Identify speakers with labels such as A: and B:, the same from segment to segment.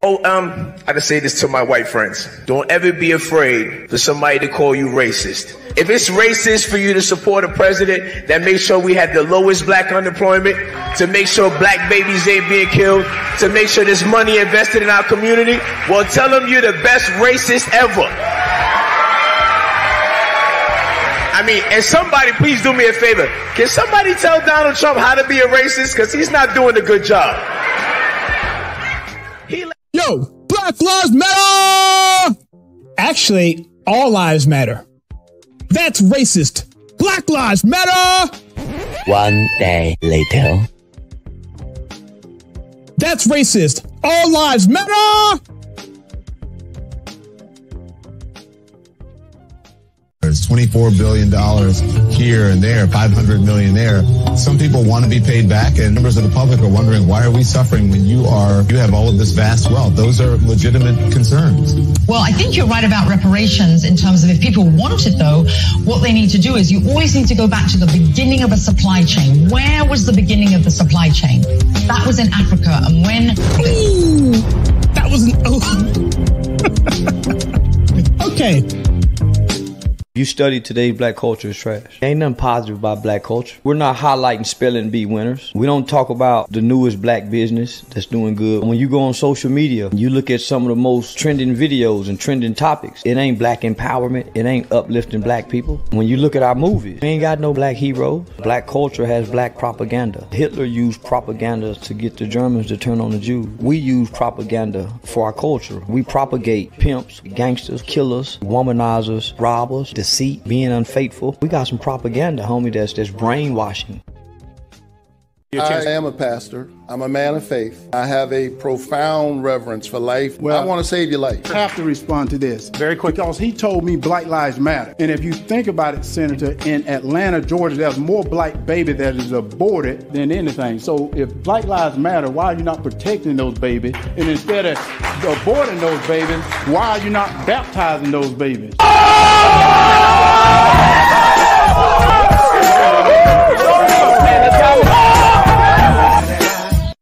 A: Oh, um, I just say this to my white friends. Don't ever be afraid for somebody to call you racist. If it's racist for you to support a president that makes sure we have the lowest black unemployment, to make sure black babies ain't being killed, to make sure there's money invested in our community, well, tell them you're the best racist ever. I mean, and somebody please do me a favor. Can somebody tell Donald Trump how to be a racist? Cause he's not doing a good job. Black Lives Matter! Actually, all lives matter. That's racist. Black Lives Matter!
B: One day later.
A: That's racist. All lives matter!
B: $24 billion here and there, 500 million there. Some people want to be paid back and members of the public are wondering, why are we suffering when you are, you have all of this vast wealth? Those are legitimate concerns. Well, I think you're right about reparations in terms of if people want it though, what they need to do is you always need to go back to the beginning of a supply chain. Where was the beginning of the supply chain? That was in Africa. And when. Ooh, that was an. okay. You study today black culture is trash. Ain't nothing positive about black culture. We're not highlighting spelling bee winners. We don't talk about the newest black business that's doing good. When you go on social media, you look at some of the most trending videos and trending topics. It ain't black empowerment. It ain't uplifting black people. When you look at our movies, we ain't got no black heroes. Black culture has black propaganda. Hitler used propaganda to get the Germans to turn on the Jews. We use propaganda for our culture. We propagate pimps, gangsters, killers, womanizers, robbers, deceit, being unfaithful. We got some propaganda, homie, that's that's brainwashing.
A: I am a pastor. I'm a man of faith. I have a profound reverence for life. Well, I want to save your life. I have to respond to this very quick because he told me Black Lives Matter. And if you think about it, Senator, in Atlanta, Georgia, there's more black baby that is aborted than anything. So if Black Lives Matter, why are you not protecting those babies? And instead of aborting those babies, why are you not baptizing those babies?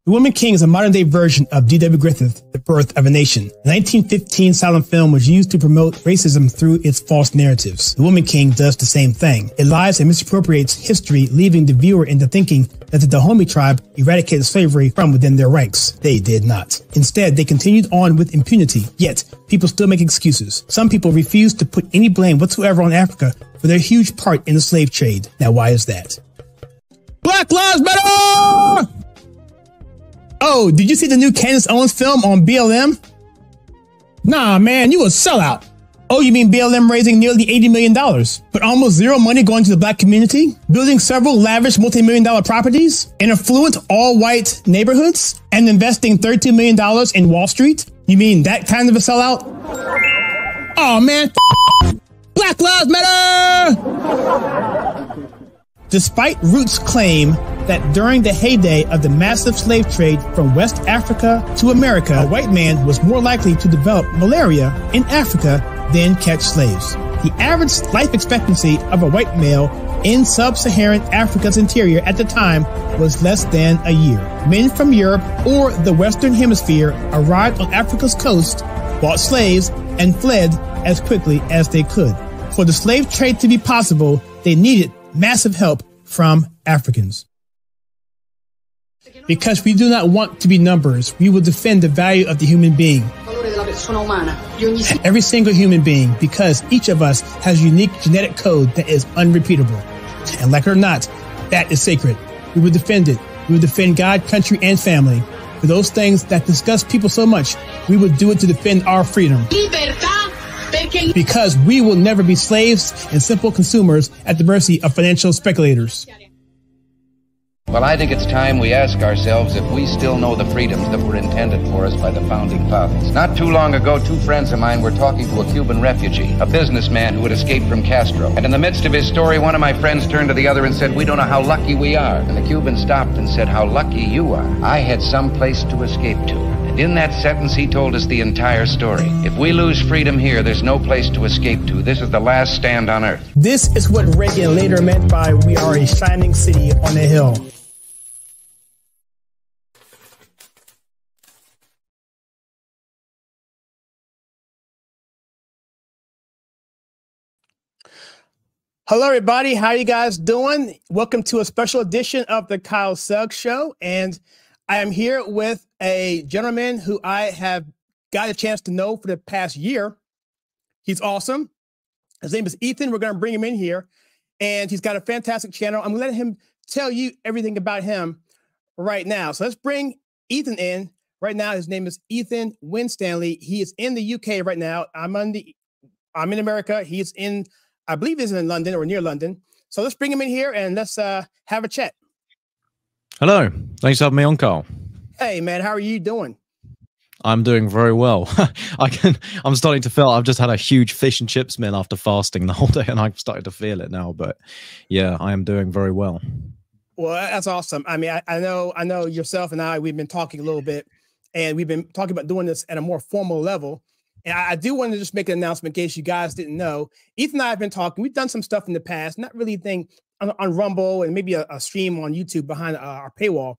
A: The Woman King is a modern day version of D.W. Griffith, The Birth of a Nation. The 1915 silent film was used to promote racism through its false narratives. The Woman King does the same thing. It lies and misappropriates history, leaving the viewer into thinking that the Dahomey tribe eradicated slavery from within their ranks. They did not. Instead, they continued on with impunity. Yet, people still make excuses. Some people refuse to put any blame whatsoever on Africa for their huge part in the slave trade. Now, why is that? Black Lives Matter! Oh, did you see the new Candace Owens film on BLM? Nah, man, you a sellout. Oh, you mean BLM raising nearly $80 million, but almost zero money going to the black community, building several lavish multi-million dollar properties in affluent all-white neighborhoods, and investing $32 million in Wall Street? You mean that kind of a sellout? Oh man, Black Lives Matter! Despite Root's claim that during the heyday of the massive slave trade from West Africa to America, a white man was more likely to develop malaria in Africa than catch slaves. The average life expectancy of a white male in sub Saharan Africa's interior at the time was less than a year. Men from Europe or the Western Hemisphere arrived on Africa's coast, bought slaves, and fled as quickly as they could. For the slave trade to be possible, they needed massive help from Africans. Because we do not want to be numbers, we will defend the value of the human being. Every single human being, because each of us has unique genetic code that is unrepeatable. And like or not, that is sacred. We will defend it. We will defend God, country, and family. For those things that disgust people so much, we will do it to defend our freedom.
B: Libertad thinking because
A: we will never be slaves and simple consumers at the mercy of financial speculators.
B: Well, I think it's time we ask ourselves if we still know the freedoms that were intended for us by the founding fathers. Not too long ago, two friends of mine were talking to a Cuban refugee, a businessman who had escaped from Castro. And in the midst of his story, one of my friends turned to the other and said, We don't know how lucky we are. And the Cuban stopped and said, How lucky you are. I had some place to escape to. In that sentence, he told us the entire story. If we lose freedom here, there's no place to escape to. This is the last stand on earth.
A: This is what Reagan later meant by we are a shining city on a hill. Hello, everybody. How you guys doing? Welcome to a special edition of the Kyle Suggs Show, and I am here with a gentleman who I have got a chance to know for the past year. He's awesome. His name is Ethan. We're going to bring him in here. And he's got a fantastic channel. I'm letting him tell you everything about him right now. So let's bring Ethan in right now. His name is Ethan Winstanley. He is in the UK right now. I'm on the I'm in America. He's in, I believe he's in London or near London. So let's bring him in here and let's uh, have a chat.
B: Hello. Thanks for having me on, Carl.
A: Hey, man, how are you doing?
B: I'm doing very well. I can. I'm starting to feel. I've just had a huge fish and chips meal after fasting the whole day, and I've started to feel it now. But yeah, I am doing very well.
A: Well, that's awesome. I mean, I, I know, I know yourself and I. We've been talking a little bit, and we've been talking about doing this at a more formal level. And I, I do want to just make an announcement in case you guys didn't know. Ethan and I have been talking. We've done some stuff in the past, not really thing on, on Rumble and maybe a, a stream on YouTube behind uh, our paywall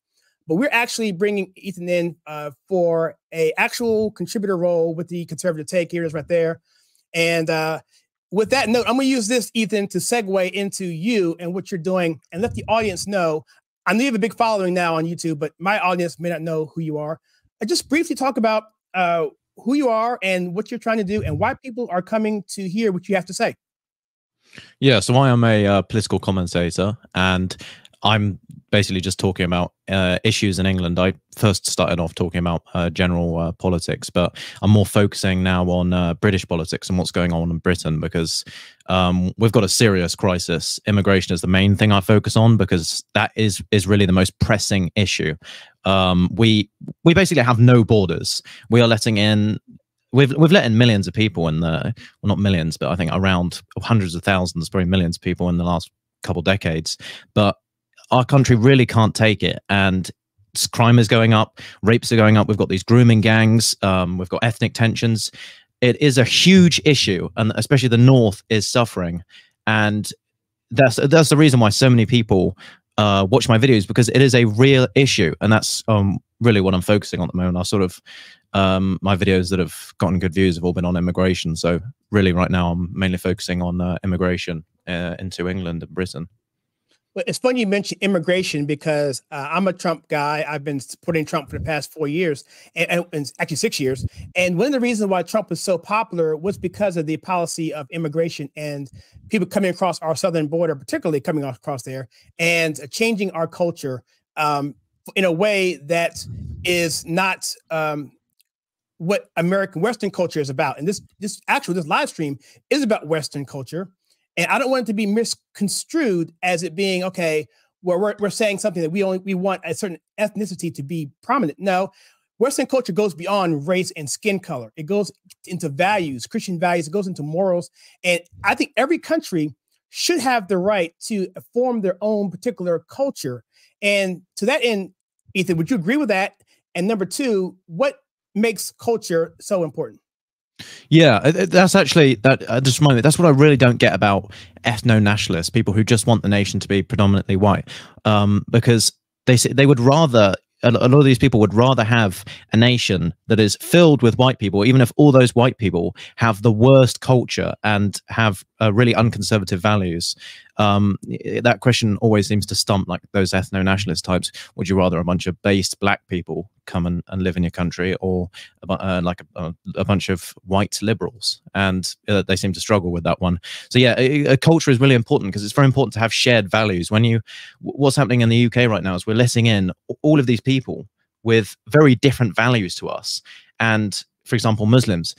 A: but we're actually bringing Ethan in uh, for a actual contributor role with the conservative take. Here is right there. And uh, with that note, I'm going to use this, Ethan, to segue into you and what you're doing and let the audience know. I know you have a big following now on YouTube, but my audience may not know who you are. I uh, just briefly talk about uh, who you are and what you're trying to do and why people are coming to hear what you have to say.
B: Yeah, so I am a uh, political commentator and I'm basically just talking about uh, issues in England. I first started off talking about uh, general uh, politics, but I'm more focusing now on uh, British politics and what's going on in Britain because um, we've got a serious crisis. Immigration is the main thing I focus on because that is is really the most pressing issue. Um, we we basically have no borders. We are letting in we've we've let in millions of people in the well not millions but I think around hundreds of thousands probably millions of people in the last couple decades but our country really can't take it. And crime is going up, rapes are going up. We've got these grooming gangs, um, we've got ethnic tensions. It is a huge issue, and especially the North is suffering. And that's that's the reason why so many people uh, watch my videos because it is a real issue, and that's um, really what I'm focusing on at the moment. I sort of um, my videos that have gotten good views have all been on immigration. So really, right now, I'm mainly focusing on uh, immigration uh, into England and Britain.
A: Well, it's funny you mentioned immigration because uh, I'm a Trump guy. I've been supporting Trump for the past four years, and, and, actually six years. And one of the reasons why Trump was so popular was because of the policy of immigration and people coming across our southern border, particularly coming across there, and changing our culture um, in a way that is not. Um, what American Western culture is about, and this this actual this live stream is about Western culture, and I don't want it to be misconstrued as it being, okay, where well, we're, we're saying something that we only we want a certain ethnicity to be prominent. No, Western culture goes beyond race and skin color. It goes into values, Christian values, it goes into morals. And I think every country should have the right to form their own particular culture. And to that end, Ethan, would you agree with that? And number two, what makes culture so important?
B: Yeah, uh, uh, that's actually that. Uh, just remind me. That's what I really don't get about ethno-nationalists, people who just want the nation to be predominantly white, um, because they say they would rather a lot of these people would rather have a nation that is filled with white people, even if all those white people have the worst culture and have uh, really unconservative values. Um, that question always seems to stump like those ethno nationalist types. Would you rather a bunch of based black people come and, and live in your country or uh, like a, a, bunch of white liberals? And uh, they seem to struggle with that one. So, yeah, a, a culture is really important because it's very important to have shared values. When you, what's happening in the UK right now is we're letting in all of these people with very different values to us. And for example, Muslims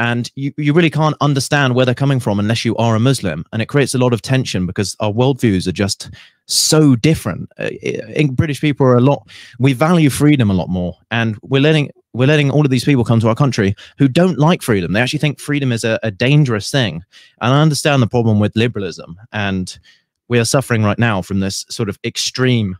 B: and you, you really can't understand where they're coming from unless you are a Muslim. And it creates a lot of tension because our worldviews are just so different. Uh, in British people are a lot, we value freedom a lot more. And we're letting, we're letting all of these people come to our country who don't like freedom. They actually think freedom is a, a dangerous thing. And I understand the problem with liberalism. And we are suffering right now from this sort of extreme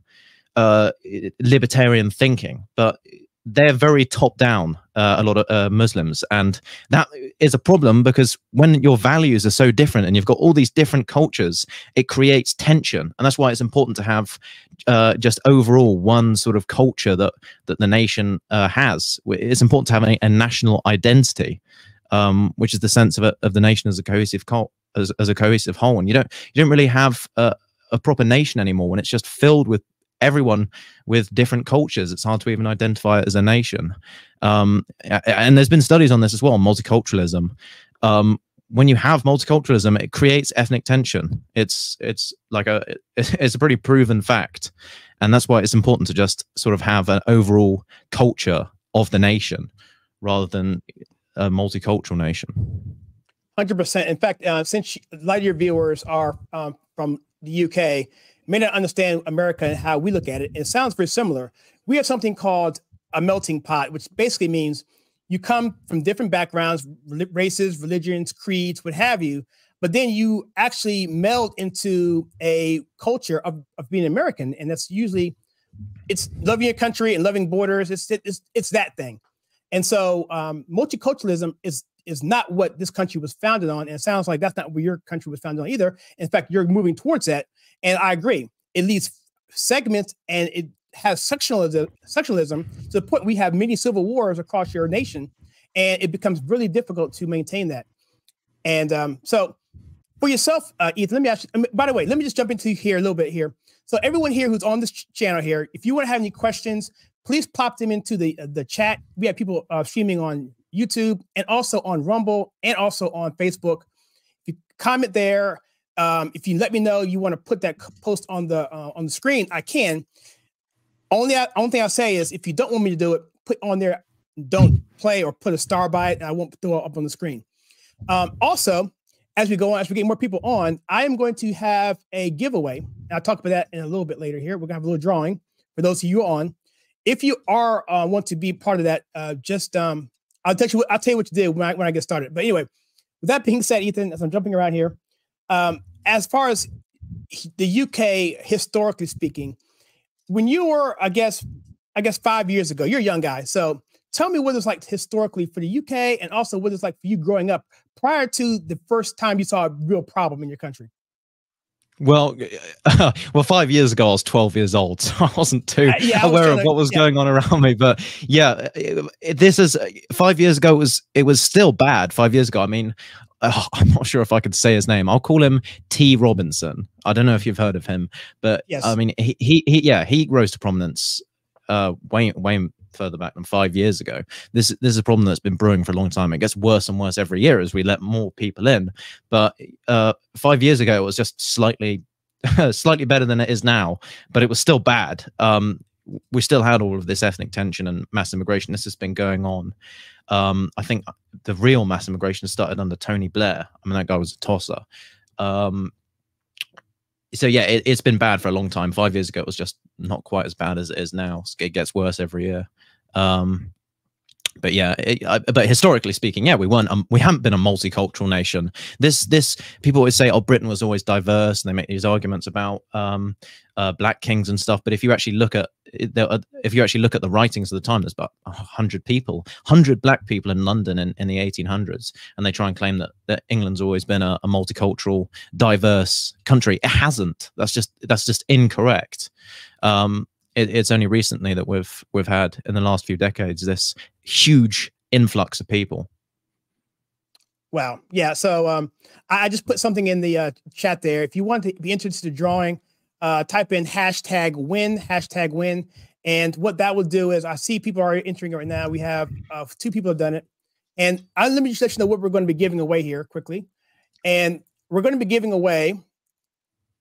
B: uh, libertarian thinking. But they're very top down uh, a lot of uh, muslims and that is a problem because when your values are so different and you've got all these different cultures it creates tension and that's why it's important to have uh, just overall one sort of culture that that the nation uh, has it's important to have a, a national identity um, which is the sense of, a, of the nation as a cohesive as, as a cohesive whole and you don't you don't really have a, a proper nation anymore when it's just filled with everyone with different cultures. It's hard to even identify it as a nation. Um, and there's been studies on this as well, multiculturalism. Um, when you have multiculturalism, it creates ethnic tension. It's it's like a it's a pretty proven fact, and that's why it's important to just sort of have an overall culture of the nation rather than a multicultural nation.
A: Hundred percent. In fact, uh, since a lot of your viewers are um, from the UK, may not understand America and how we look at it. And it sounds very similar. We have something called a melting pot, which basically means you come from different backgrounds, races, religions, creeds, what have you, but then you actually meld into a culture of, of being American. And that's usually it's loving your country and loving borders. It's it's it's that thing. And so um, multiculturalism is is not what this country was founded on. And it sounds like that's not what your country was founded on either. In fact, you're moving towards that. And I agree. It leads segments and it has sectionalism, sectionalism to the point we have many civil wars across your nation, and it becomes really difficult to maintain that. And um, so, for yourself, uh, Ethan, let me ask. You, um, by the way, let me just jump into here a little bit here. So, everyone here who's on this ch- channel here, if you want to have any questions, please pop them into the uh, the chat. We have people uh, streaming on YouTube and also on Rumble and also on Facebook. If you comment there, um, if you let me know you want to put that post on the uh, on the screen, I can. Only I, only thing I'll say is if you don't want me to do it, put on there, don't play or put a star by it, and I won't throw it up on the screen. Um, also, as we go on, as we get more people on, I am going to have a giveaway. I'll talk about that in a little bit later. Here, we're gonna have a little drawing for those of you on. If you are uh, want to be part of that, uh, just um, I'll tell you. What, I'll tell you what to do when I when I get started. But anyway, with that being said, Ethan, as I'm jumping around here, um, as far as the UK, historically speaking, when you were, I guess, I guess five years ago, you're a young guy. So tell me what it's like historically for the UK and also what it's like for you growing up prior to the first time you saw a real problem in your country.
B: Well, uh, well, five years ago I was twelve years old, so I wasn't too uh, yeah, aware was gonna, of what was yeah. going on around me. But yeah, it, it, this is five years ago. It was it was still bad five years ago? I mean, oh, I'm not sure if I could say his name. I'll call him T. Robinson. I don't know if you've heard of him, but yes. I mean, he, he, he yeah, he rose to prominence uh, way way further back than five years ago. This this is a problem that's been brewing for a long time. It gets worse and worse every year as we let more people in. But uh, five years ago, it was just slightly slightly better than it is now, but it was still bad. Um, we still had all of this ethnic tension and mass immigration. This has been going on. Um, I think the real mass immigration started under Tony Blair. I mean, that guy was a tosser. Um, so yeah, it, has been bad for a long time. Five years ago, it was just not quite as bad as it is now. It gets worse every year. Um, but yeah, it, uh, but historically speaking, yeah, we weren't, um, we haven't been a multicultural nation. This, this people always say, oh, Britain was always diverse, and they make these arguments about um, uh, black kings and stuff. But if you actually look at, uh, if you actually look at the writings of the time, there's about hundred people, hundred black people in London in, in the 1800s, and they try and claim that that England's always been a, a multicultural, diverse country. It hasn't. That's just that's just incorrect. Um, it, it's only recently that we've we've had in the last few decades this huge influx of people.
A: Wow. Yeah. So um, I just put something in the uh, chat there. If you want to be interested in drawing, uh, type in hashtag win, hashtag win. And what that will do is I see people are entering right now. We have uh, two people have done it. And I, uh, let me just let you know what we're going to be giving away here quickly. And we're going to be giving away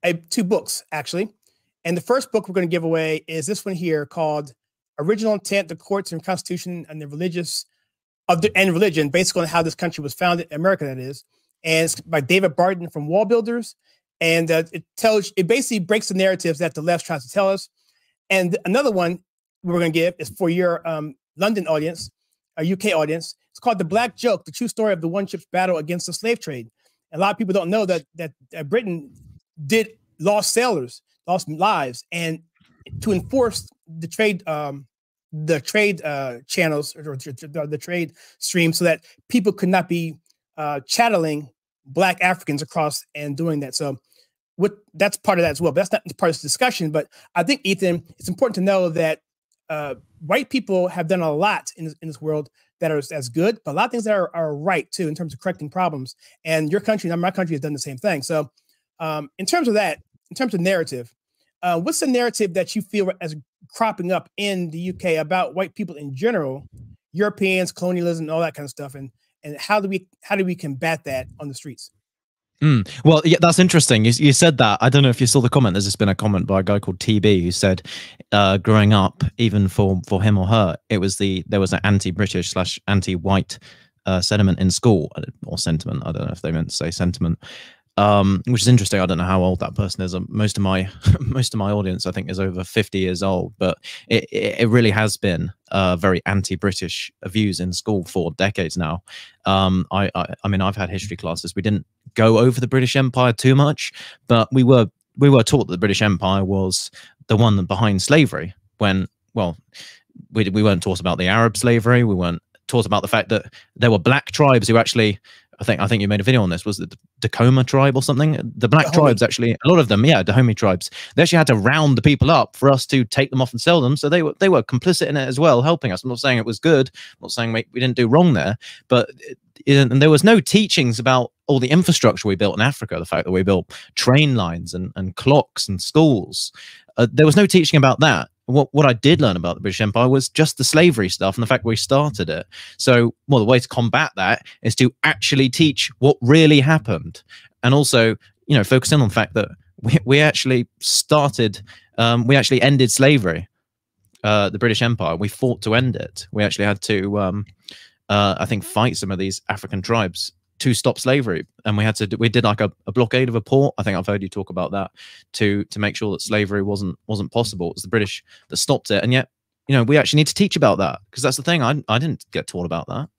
A: a, two books, actually. And the first book we're going to give away is this one here called Original Intent, the Courts and Constitution and the Religious of the, and Religion, basically on how this country was founded, America that is. And it's by David Barton from WallBuilders. And uh, it tells, it basically breaks the narratives that the left tries to tell us. And another one we're going to give is for your um, London audience, a UK audience. It's called The Black Joke, the true story of the one ship's battle against the slave trade. A lot of people don't know that, that, that Britain did lost sailors lost lives. And to enforce the trade, um, the trade uh, channels or, the, the trade stream, so that people could not be uh, Black Africans across and doing that. So, what that's part of that as well. But that's not part of this discussion. But I think Ethan, it's important to know that uh, white people have done a lot in, in this world that are as good, but a lot of things that are, are right too in terms of correcting problems. And your country, my country, has done the same thing. So, um, in terms of that, in terms of narrative, uh, what's the narrative that you feel as cropping up in the UK about white people in general, Europeans, colonialism, all that kind of stuff, and and how do we how do we combat that on the streets?
B: Mm. Well, yeah, that's interesting. You, you, said that. I don't know if you saw the comment. There's just been a comment by a guy called TB who said, uh, growing up, even for for him or her, it was the there was an anti-British slash anti-white uh, sentiment in school uh, or sentiment. I don't know if they meant to say sentiment um, which is interesting. I don't know how old that person is. Uh, most of my most of my audience, I think, is over fifty years old. But it it really has been uh, very anti-British views in school for decades now. Um, I, I I mean, I've had history classes. We didn't go over the British Empire too much, but we were we were taught that the British Empire was the one behind slavery. When well, we we weren't taught about the Arab slavery. We weren't taught about the fact that there were black tribes who actually I think I think you made a video on this. Was it the Dakoma tribe or something? The black Dahomey. tribes actually, a lot of them, yeah, Dahomey tribes. They actually had to round the people up for us to take them off and sell them. So they were they were complicit in it as well, helping us. I'm not saying it was good. I'm not saying we, we didn't do wrong there, but it, and there was no teachings about all the infrastructure we built in Africa. The fact that we built train lines and and clocks and schools. Uh, there was no teaching about that what, what I did learn about the British Empire was just the slavery stuff and the fact we started it. So, well, the way to combat that is to actually teach what really happened. And also, you know, focus in on the fact that we, we actually started, um, we actually ended slavery, uh, the British Empire. We fought to end it. We actually had to, um, uh, I think, fight some of these African tribes to stop slavery and we had to we did like a, a, blockade of a port i think i've heard you talk about that to to make sure that slavery wasn't wasn't possible it was the british that stopped it and yet you know we actually need to teach about that because that's the thing I, I didn't get taught about that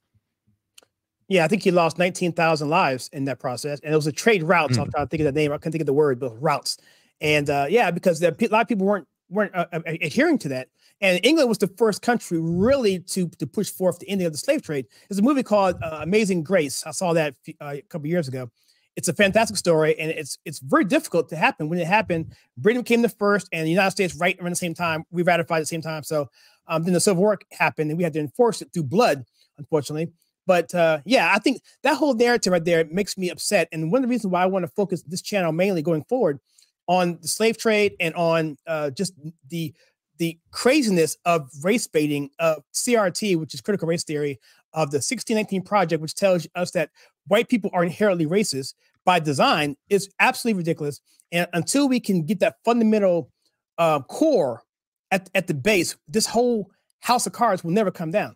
A: yeah i think you lost 19000 lives in that process and it was a trade route. mm. i'm trying to think of the name i couldn't think of the word but routes and uh, yeah because the, a lot of people weren't weren't uh, uh adhering to that and England was the first country really to, to push forth the ending of the slave trade. There's a movie called uh, Amazing Grace. I saw that uh, a couple years ago. It's a fantastic story, and it's it's very difficult to happen. When it happened, Britain became the first, and the United States right around the same time. We ratified at the same time. So um, then the Civil War happened, and we had to enforce it through blood, unfortunately. But uh, yeah, I think that whole narrative right there makes me upset. And one of the reasons why I want to focus this channel mainly going forward on the slave trade and on uh, just the the craziness of race baiting of CRT, which is critical race theory, of the 1619 Project, which tells us that white people are inherently racist by design, is absolutely ridiculous. And until we can get that fundamental uh, core at, at the base, this whole house of cards will never come down.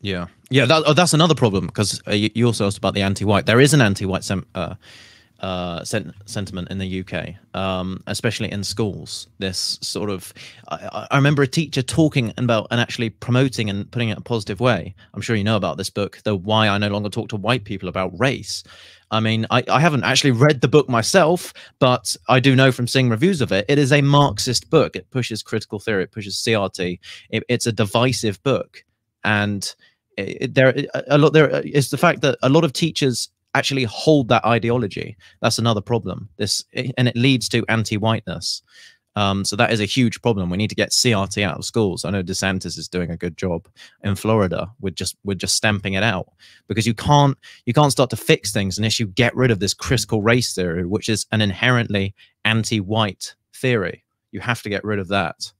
B: Yeah, yeah, that, oh, that's another problem because uh, you also asked about the anti-white. There is an anti-white sem- uh, uh, sen- sentiment in the UK, um, especially in schools. This sort of, I, I, remember a teacher talking about and actually promoting and putting it in a positive way. I'm sure you know about this book, The Why I No Longer Talk to White People About Race. I mean, I, I haven't actually read the book myself, but I do know from seeing reviews of it, it is a Marxist book. It pushes critical theory, it pushes CRT. It, it's a divisive book. And it, eh, there, a lot there eh, is the fact that a lot of teachers actually hold that ideology. That's another problem. This and it leads to anti-whiteness. Um, so that is a huge problem. We need to get CRT out of schools. I know DeSantis is doing a good job in Florida. We're just we're just stamping it out because you can't you can't start to fix things unless you get rid of this critical race theory, which is an inherently anti-white theory. You have to get rid of that.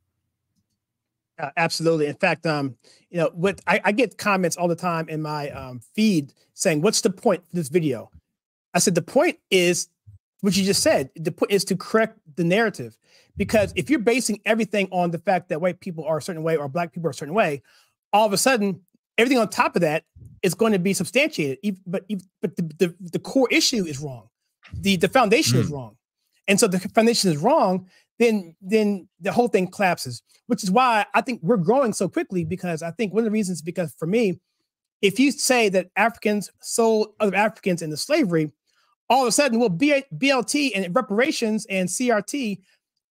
A: Uh, absolutely. In fact, um, you know, what I, I, get comments all the time in my um, feed saying, "What's the point of this video?" I said, "The point is what you just said. The point is to correct the narrative, because if you're basing everything on the fact that white people are a certain way or black people are a certain way, all of a sudden everything on top of that is going to be substantiated. But but the the, the core issue is wrong. The the foundation mm. is wrong, and so the foundation is wrong then then the whole thing collapses, which is why I think we're growing so quickly because I think one of the reasons because for me, if you say that Africans sold other Africans into slavery, all of a sudden, well, BLT and reparations and CRT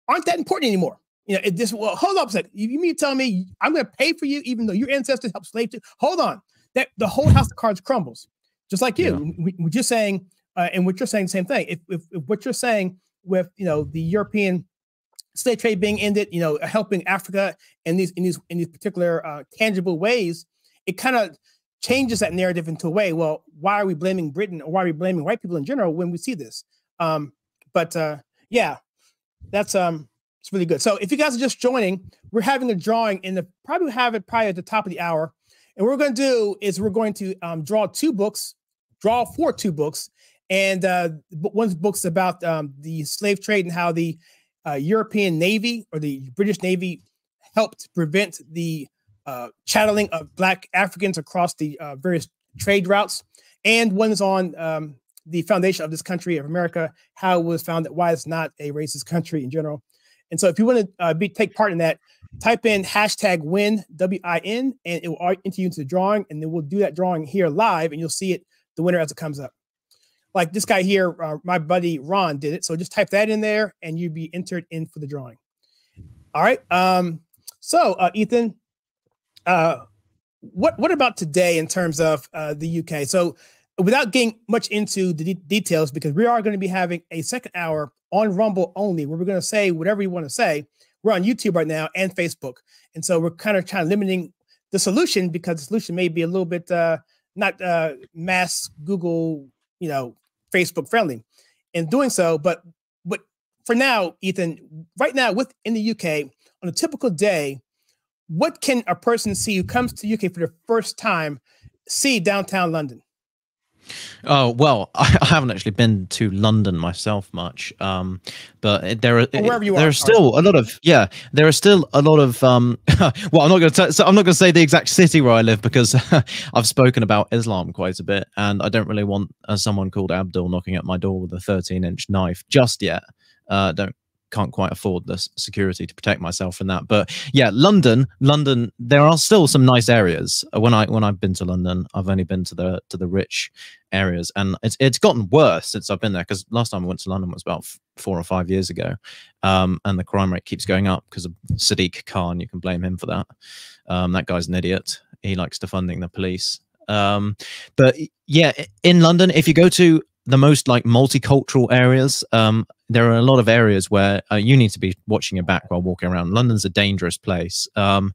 A: aren't that important anymore. You know, it just well, hold up a second. You mean to tell me I'm going to pay for you, even though your ancestors helped slave to? Hold on, that the whole house of cards crumbles, just like you. Yeah. We, are just saying, uh, and what you're saying, the same thing. If, if, if what you're saying with you know the European slave trade being ended, you know, helping Africa in these in these in these particular uh, tangible ways, it kind of changes that narrative into a way. Well, why are we blaming Britain or why are we blaming white people in general when we see this? Um, but uh, yeah, that's um, it's really good. So if you guys are just joining, we're having a drawing in the probably have it probably at the top of the hour. And what we're going to do is we're going to um, draw two books, draw for two books, and uh, one's book's about um, the slave trade and how the uh, European Navy or the British Navy helped prevent the uh, channeling of Black Africans across the uh, various trade routes, and one's on um, the foundation of this country of America, how it was founded, why it's not a racist country in general. And so, if you want to uh, be, take part in that, type in hashtag win W I N, and it will enter you into the drawing, and then we'll do that drawing here live, and you'll see it the winner as it comes up. Like this guy here, uh, my buddy Ron did it. So just type that in there and you'd be entered in for the drawing. All right. Um, so, uh, Ethan, uh, what what about today in terms of uh, the UK? So, without getting much into the de- details, because we are going to be having a second hour on Rumble only, where we're going to say whatever you want to say. We're on YouTube right now and Facebook, and so we're kind of trying to limiting the solution because the solution may be a little bit uh, not uh, mass Google, you know, Facebook friendly in doing so. But but for now, Ethan, right now within the UK, on a typical day, what can a person see who comes to UK for the first time see downtown London?
B: Oh well, I, haven't actually been to London myself much, um, but there are well, there are, are still a lot of yeah, there are still a lot of um, well, I'm not going to so I'm not going to say the exact city where I live because I've spoken about Islam quite a bit, and I don't really want uh, someone called Abdul knocking at my door with a 13 inch knife just yet. Uh, don't can't quite afford the security to protect myself from that. But yeah, London, London, there are still some nice areas. Uh, when I when I've been to London, I've only been to the to the rich areas, and it's it's gotten worse since I've been there. Because last time I went to London was about four or five years ago, um, and the crime rate keeps going up because of Sadiq Khan. You can blame him for that. Um, that guy's an idiot. He likes defunding the police. Um, but yeah, in London, if you go to the most like multicultural areas. Um, there are a lot of areas where uh, you need to be watching your back while walking around. London's a dangerous place. Um,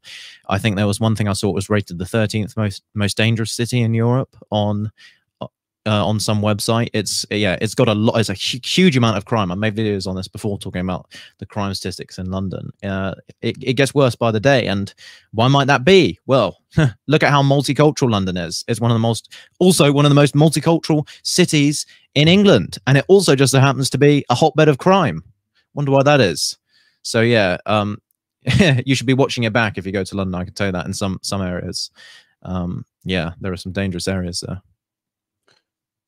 B: I think there was one thing I saw was rated the 13th most most dangerous city in Europe on uh, on some website. It's yeah, it's got a lot. It's a huge amount of crime. I made videos on this before talking about the crime statistics in London. Uh, it, it gets worse by the day, and why might that be? Well, look at how multicultural London is. It's one of the most, also one of the most multicultural cities in England, and it also just so happens to be a hotbed of crime. Wonder why that is. So yeah, um, you should be watching it back if you go to London. I can tell you that in some some areas. Um, yeah, there are some dangerous areas there.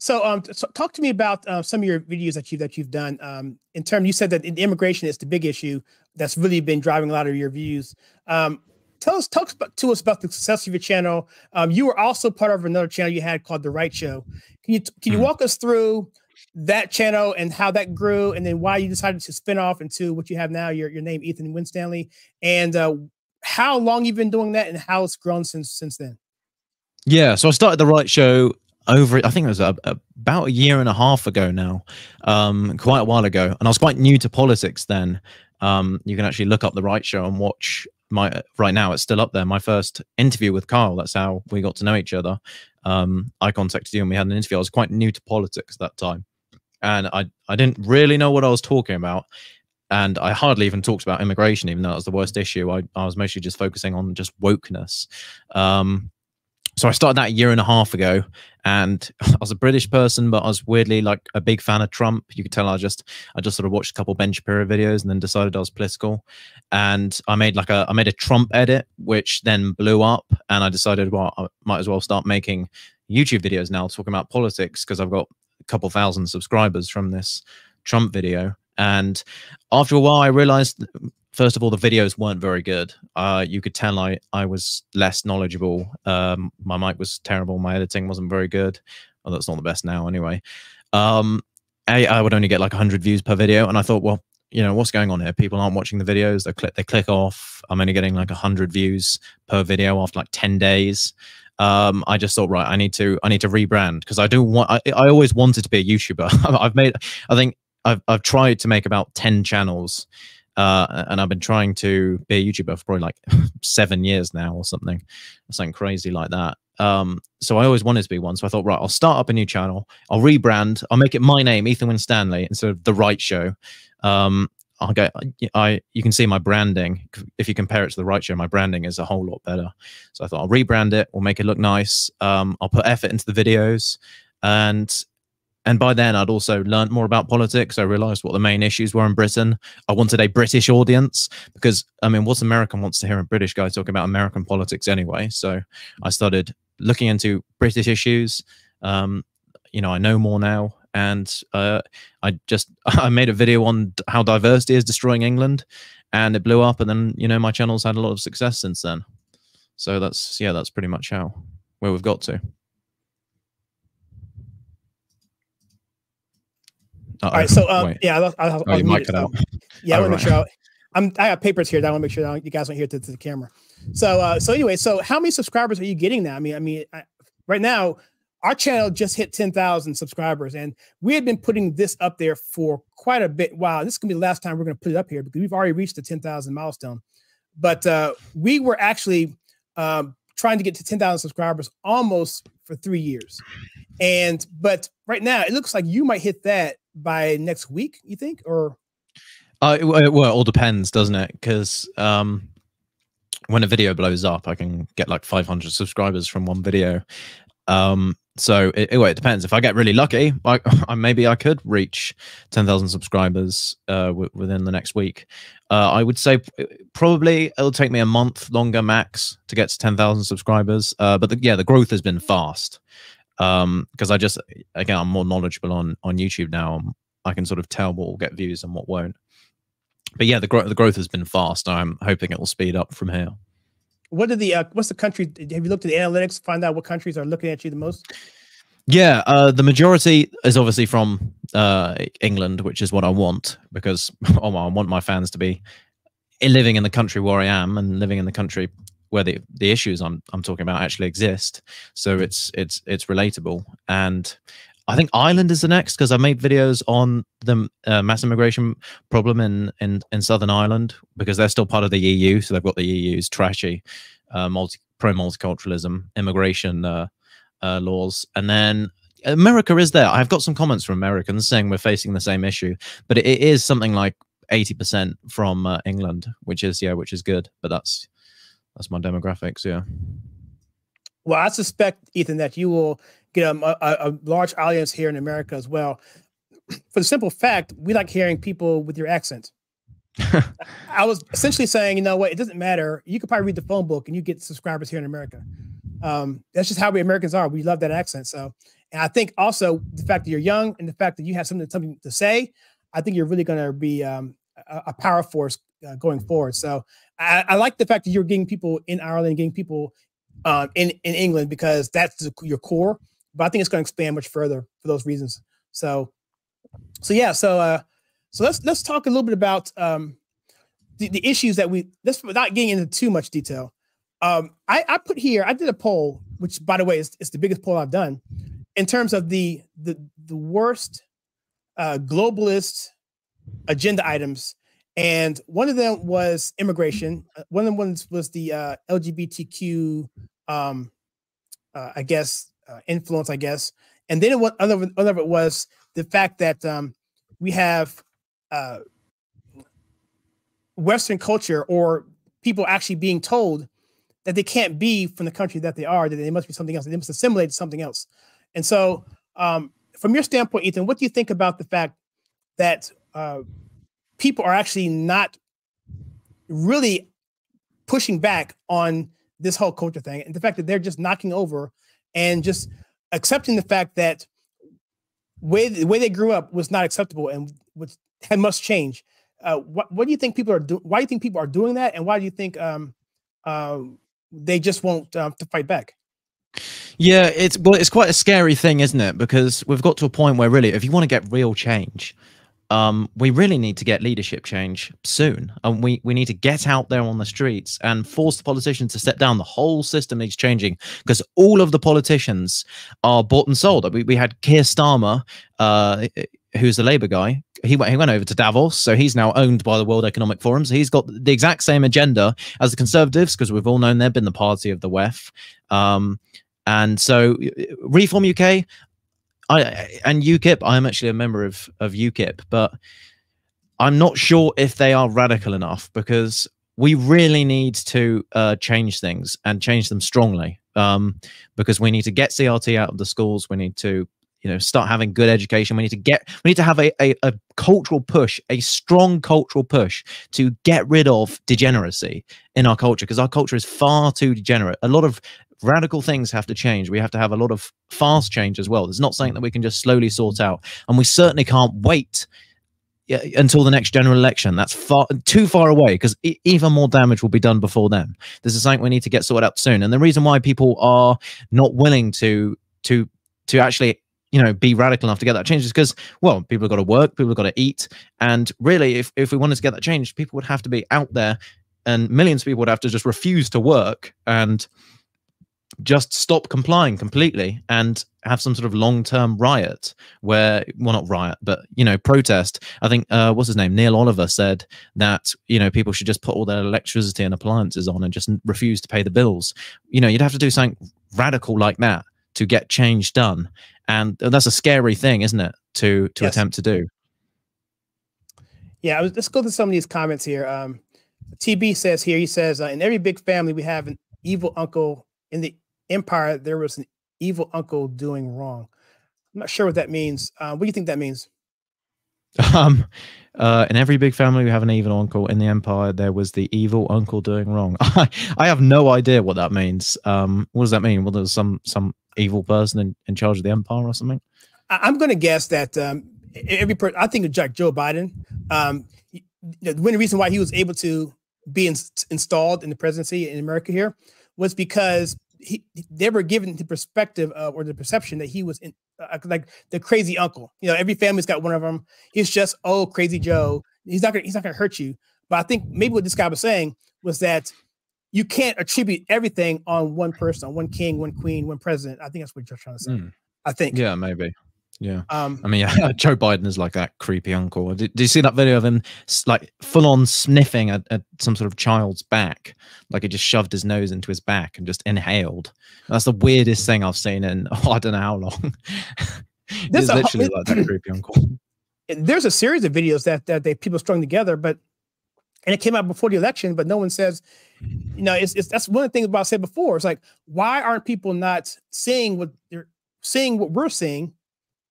A: So, um, so talk to me about uh, some of your videos that you that you've done. Um, in terms, you said that immigration is the big issue that's really been driving a lot of your views. Um, tell us, talk to us about the success of your channel. Um, you were also part of another channel you had called The Right Show. Can you can you mm-hmm. walk us through that channel and how that grew, and then why you decided to spin off into what you have now, your your name Ethan Winstanley, and uh, how long you've been doing that, and how it's grown since since then?
B: Yeah, so I started the right show over i think it was a, about a year and a half ago now um, quite a while ago and i was quite new to politics then um, you can actually look up the right show and watch my right now it's still up there my first interview with carl that's how we got to know each other um, i contacted you and we had an interview i was quite new to politics that time and i i didn't really know what i was talking about and I hardly even talked about immigration, even though that was the worst issue. I, I was mostly just focusing on just wokeness. Um, so I started that a year and a half ago, and I was a British person, but I was weirdly like a big fan of Trump. You could tell I just I just sort of watched a couple Ben Shapiro videos and then decided I was political, and I made like a I made a Trump edit, which then blew up, and I decided well I might as well start making YouTube videos now talking about politics because I've got a couple thousand subscribers from this Trump video. And after a while, I realized first of all, the videos weren't very good. Uh, you could tell I, I was less knowledgeable. Um, my mic was terrible. My editing wasn't very good. Well, that's not the best now anyway. Um, I, would only get like 100 views per video. And I thought, well, you know, what's going on here? People aren't watching the videos. They click, they click off. I'm only getting like 100 views per video after like 10 days. Um, I just thought, right, I need to, I need to rebrand because I do want, I, I always wanted to be a YouTuber. I've made, I think I've, I've tried to make about 10 channels uh, and I've been trying to be a YouTuber for probably like seven years now or something, something crazy like that. Um, so I always wanted to be one. So I thought, right, I'll start up a new channel. I'll rebrand. I'll make it my name, Ethan Winstanley, instead of The Right Show. Um, I'll go. I you can see my branding. If you compare it to the right show, my branding is a whole lot better. So I thought I'll rebrand it. We'll make it look nice. Um, I'll put effort into the videos, and and by then, I'd also learnt more about politics. I realised what the main issues were in Britain. I wanted a British audience because, I mean, what American wants to hear a British guy talking about American politics anyway? So I started looking into British issues. Um, you know, I know more now. And uh, I just I made a video on how diversity is destroying England, and it blew up. And then you know my channel's had a lot of success since then. So that's yeah, that's pretty much how where we've got to. Uh-oh. All right, so um, yeah, I'll, I'll, I'll oh, mic it out. Oh, yeah, I want to oh, make
A: sure. i I'm I got papers here that I want to make sure that you guys don't hear it to, to the camera. So uh, so anyway, so how many subscribers are you getting now? I mean, I mean, I, right now our channel just hit 10,000 subscribers and we had been putting this up there for quite a bit. Wow, this is going to be the last time we're going to put it up here because we've already reached the 10,000 milestone. But uh, we were actually um, trying to get to 10,000 subscribers almost for 3 years. And but right now it looks like you might hit that by next week, you think, or?
B: Uh, it, uh, well, it all depends, doesn't it? Because um, when a video blows up, I can get like 500 subscribers from one video. Um, so it, it, well, it depends. If I get really lucky, I, I maybe I could reach 10,000 subscribers uh, within the next week. Uh, I would say uh, probably it'll take me a month longer max to get to 10,000 subscribers. Uh, but the, yeah, the growth has been fast um because i just again i'm more knowledgeable on on youtube now i can sort of tell what will get views and what won't but yeah the growth the growth has been fast i'm hoping it will speed up from here
A: what are the uh, what's the country have you looked at the analytics find out what countries are looking at you the most
B: yeah uh, the majority is obviously from uh, england which is what i want because oh, i want my fans to be living in the country where i am and living in the country where the, the issues I'm, I'm talking about actually exist. So mm. it's it's it's relatable. And I think Ireland is the next because I made videos on the uh, mass immigration problem in, in in Southern Ireland because they're still part of the EU, so they've got the EU's trashy uh, multi pro multiculturalism immigration uh, uh, laws, and then. America is there. I've got some comments from Americans saying we're facing the same issue, but it is something like 80% from uh, England, which is, yeah, which is good, but that's that's my demographics. Yeah.
A: Well, I suspect Ethan that you will get a, a, a large audience here in America as well, for the simple fact we like hearing people with your accent. I was essentially saying, you know what, it doesn't matter. You could probably read the phone book and you get subscribers here in America. Um, that's just how we Americans are. We love that accent. So, and I think also the fact that you're young and the fact that you have something something to say, I think you're really going to be um, a power force uh, going mm-hmm. forward. So I, I, like the fact that you're getting people in Ireland, getting people um, in in England because that's the, your core. But I think it's going to expand much further for those reasons. So, so yeah. So uh, so let's let's talk a little bit about um, the, the issues that we. This without getting into too much detail. Um, I, I put here. I did a poll, which by the way is, is the biggest poll I've done in terms of the the the worst uh, globalist agenda items, and one of them was immigration. Uh, one of the ones was the uh, LGBTQ, um, uh, I guess, uh, influence, I guess. And then what other other of it was the fact that um, we have uh, Western culture or people actually being told that they can't be from the country that they are, that they must be something else, they must assimilate to something else. And so, um, from your standpoint, Ethan, what do you think about the fact that uh, people are actually not really pushing back on this whole culture thing and the fact that they're just knocking over and just accepting the fact that way the way they grew up was not acceptable and must change. Uh, what, what do you think people are doing? Why do you think people are doing that? And why do you think um, uh, they just won't uh, to fight back?
B: Yeah, it's well, it's quite a scary thing, isn't it? Because we've got to a point where really, if you want to get real change, um, we really need to get leadership change soon. And we, we need to get out there on the streets and force the politicians to step down. The whole system needs changing because all of the politicians are bought and sold. We, we had Keir Starmer, uh, who's the Labour guy. He went, he went over to Davos, so he's now owned by the World Economic Forum. So he's got the exact same agenda as the Conservatives because we've all known they've been the party of the WEF. Um, and so uh, Reform UK, I and UKIP. I am actually a member of of UKIP, but I'm not sure if they are radical enough because we really need to uh, change things and change them strongly. Um, because we need to get CRT out of the schools. We need to you know start having good education we need to get we need to have a, a, a, cultural push a strong cultural push to get rid of degeneracy in our culture because our culture is far too degenerate a lot of radical things have to change. We have to have a lot of fast change as well. It's not something mm. that we can just slowly sort out. And we certainly can't wait until the next general election. That's far too far away because even more damage will be done before then. This is something we need to get sorted out soon. And the reason why people are not willing to to to actually you know be radical enough to get that change is because well people have got to work people have got to eat and really if, if we wanted to get that change people would have to be out there and millions of people would have to just refuse to work and just stop complying completely and have some sort of long-term riot where well not riot but you know protest i think uh, what's his name neil oliver said that you know people should just put all their electricity and appliances on and just refuse to pay the bills you know you'd have to do something radical like that to get change done and that's a scary thing isn't it to to yes. attempt to do
A: yeah was, let's go to some of these comments here um, tb says here he says uh, in every big family we have an evil uncle in the empire, there was an evil uncle doing wrong. I'm not sure what that means. Uh, what do you think that means?
B: Um, uh, in every big family, we have an evil uncle. In the empire, there was the evil uncle doing wrong. I, I have no idea what that means. Um, what does that mean? Well, there was some some evil person in, in charge of the empire or something.
A: I, am going to guess that um, every person. I think of Jack Joe Biden. Um, the reason why he was able to be in, installed in the presidency in America here was because he they were given the perspective of or the perception that he was in, uh, uh like the crazy uncle. You know, every family's got one of them. He's just oh crazy Joe. He's not gonna he's not gonna hurt you. But I think maybe what this guy was saying was that you can't attribute everything on one person, on one king, one queen, one president. I think that's what you're trying to say. Mm.
B: I think. Yeah, maybe. Yeah. Um, I mean, yeah, Joe Biden is like that creepy uncle. Did, did you see that video of him like full on sniffing at, at, some sort of child's back? Like he just shoved his nose into his back and just inhaled. That's the weirdest thing I've seen in, oh, I don't know how long. There's a, literally it, like that creepy uncle.
A: There's a series of videos that, that they people strung together, but and it came out before the election, but no one says, you know, it's, it's that's one of the things about I said before. It's like, why aren't people not seeing what they're seeing what we're seeing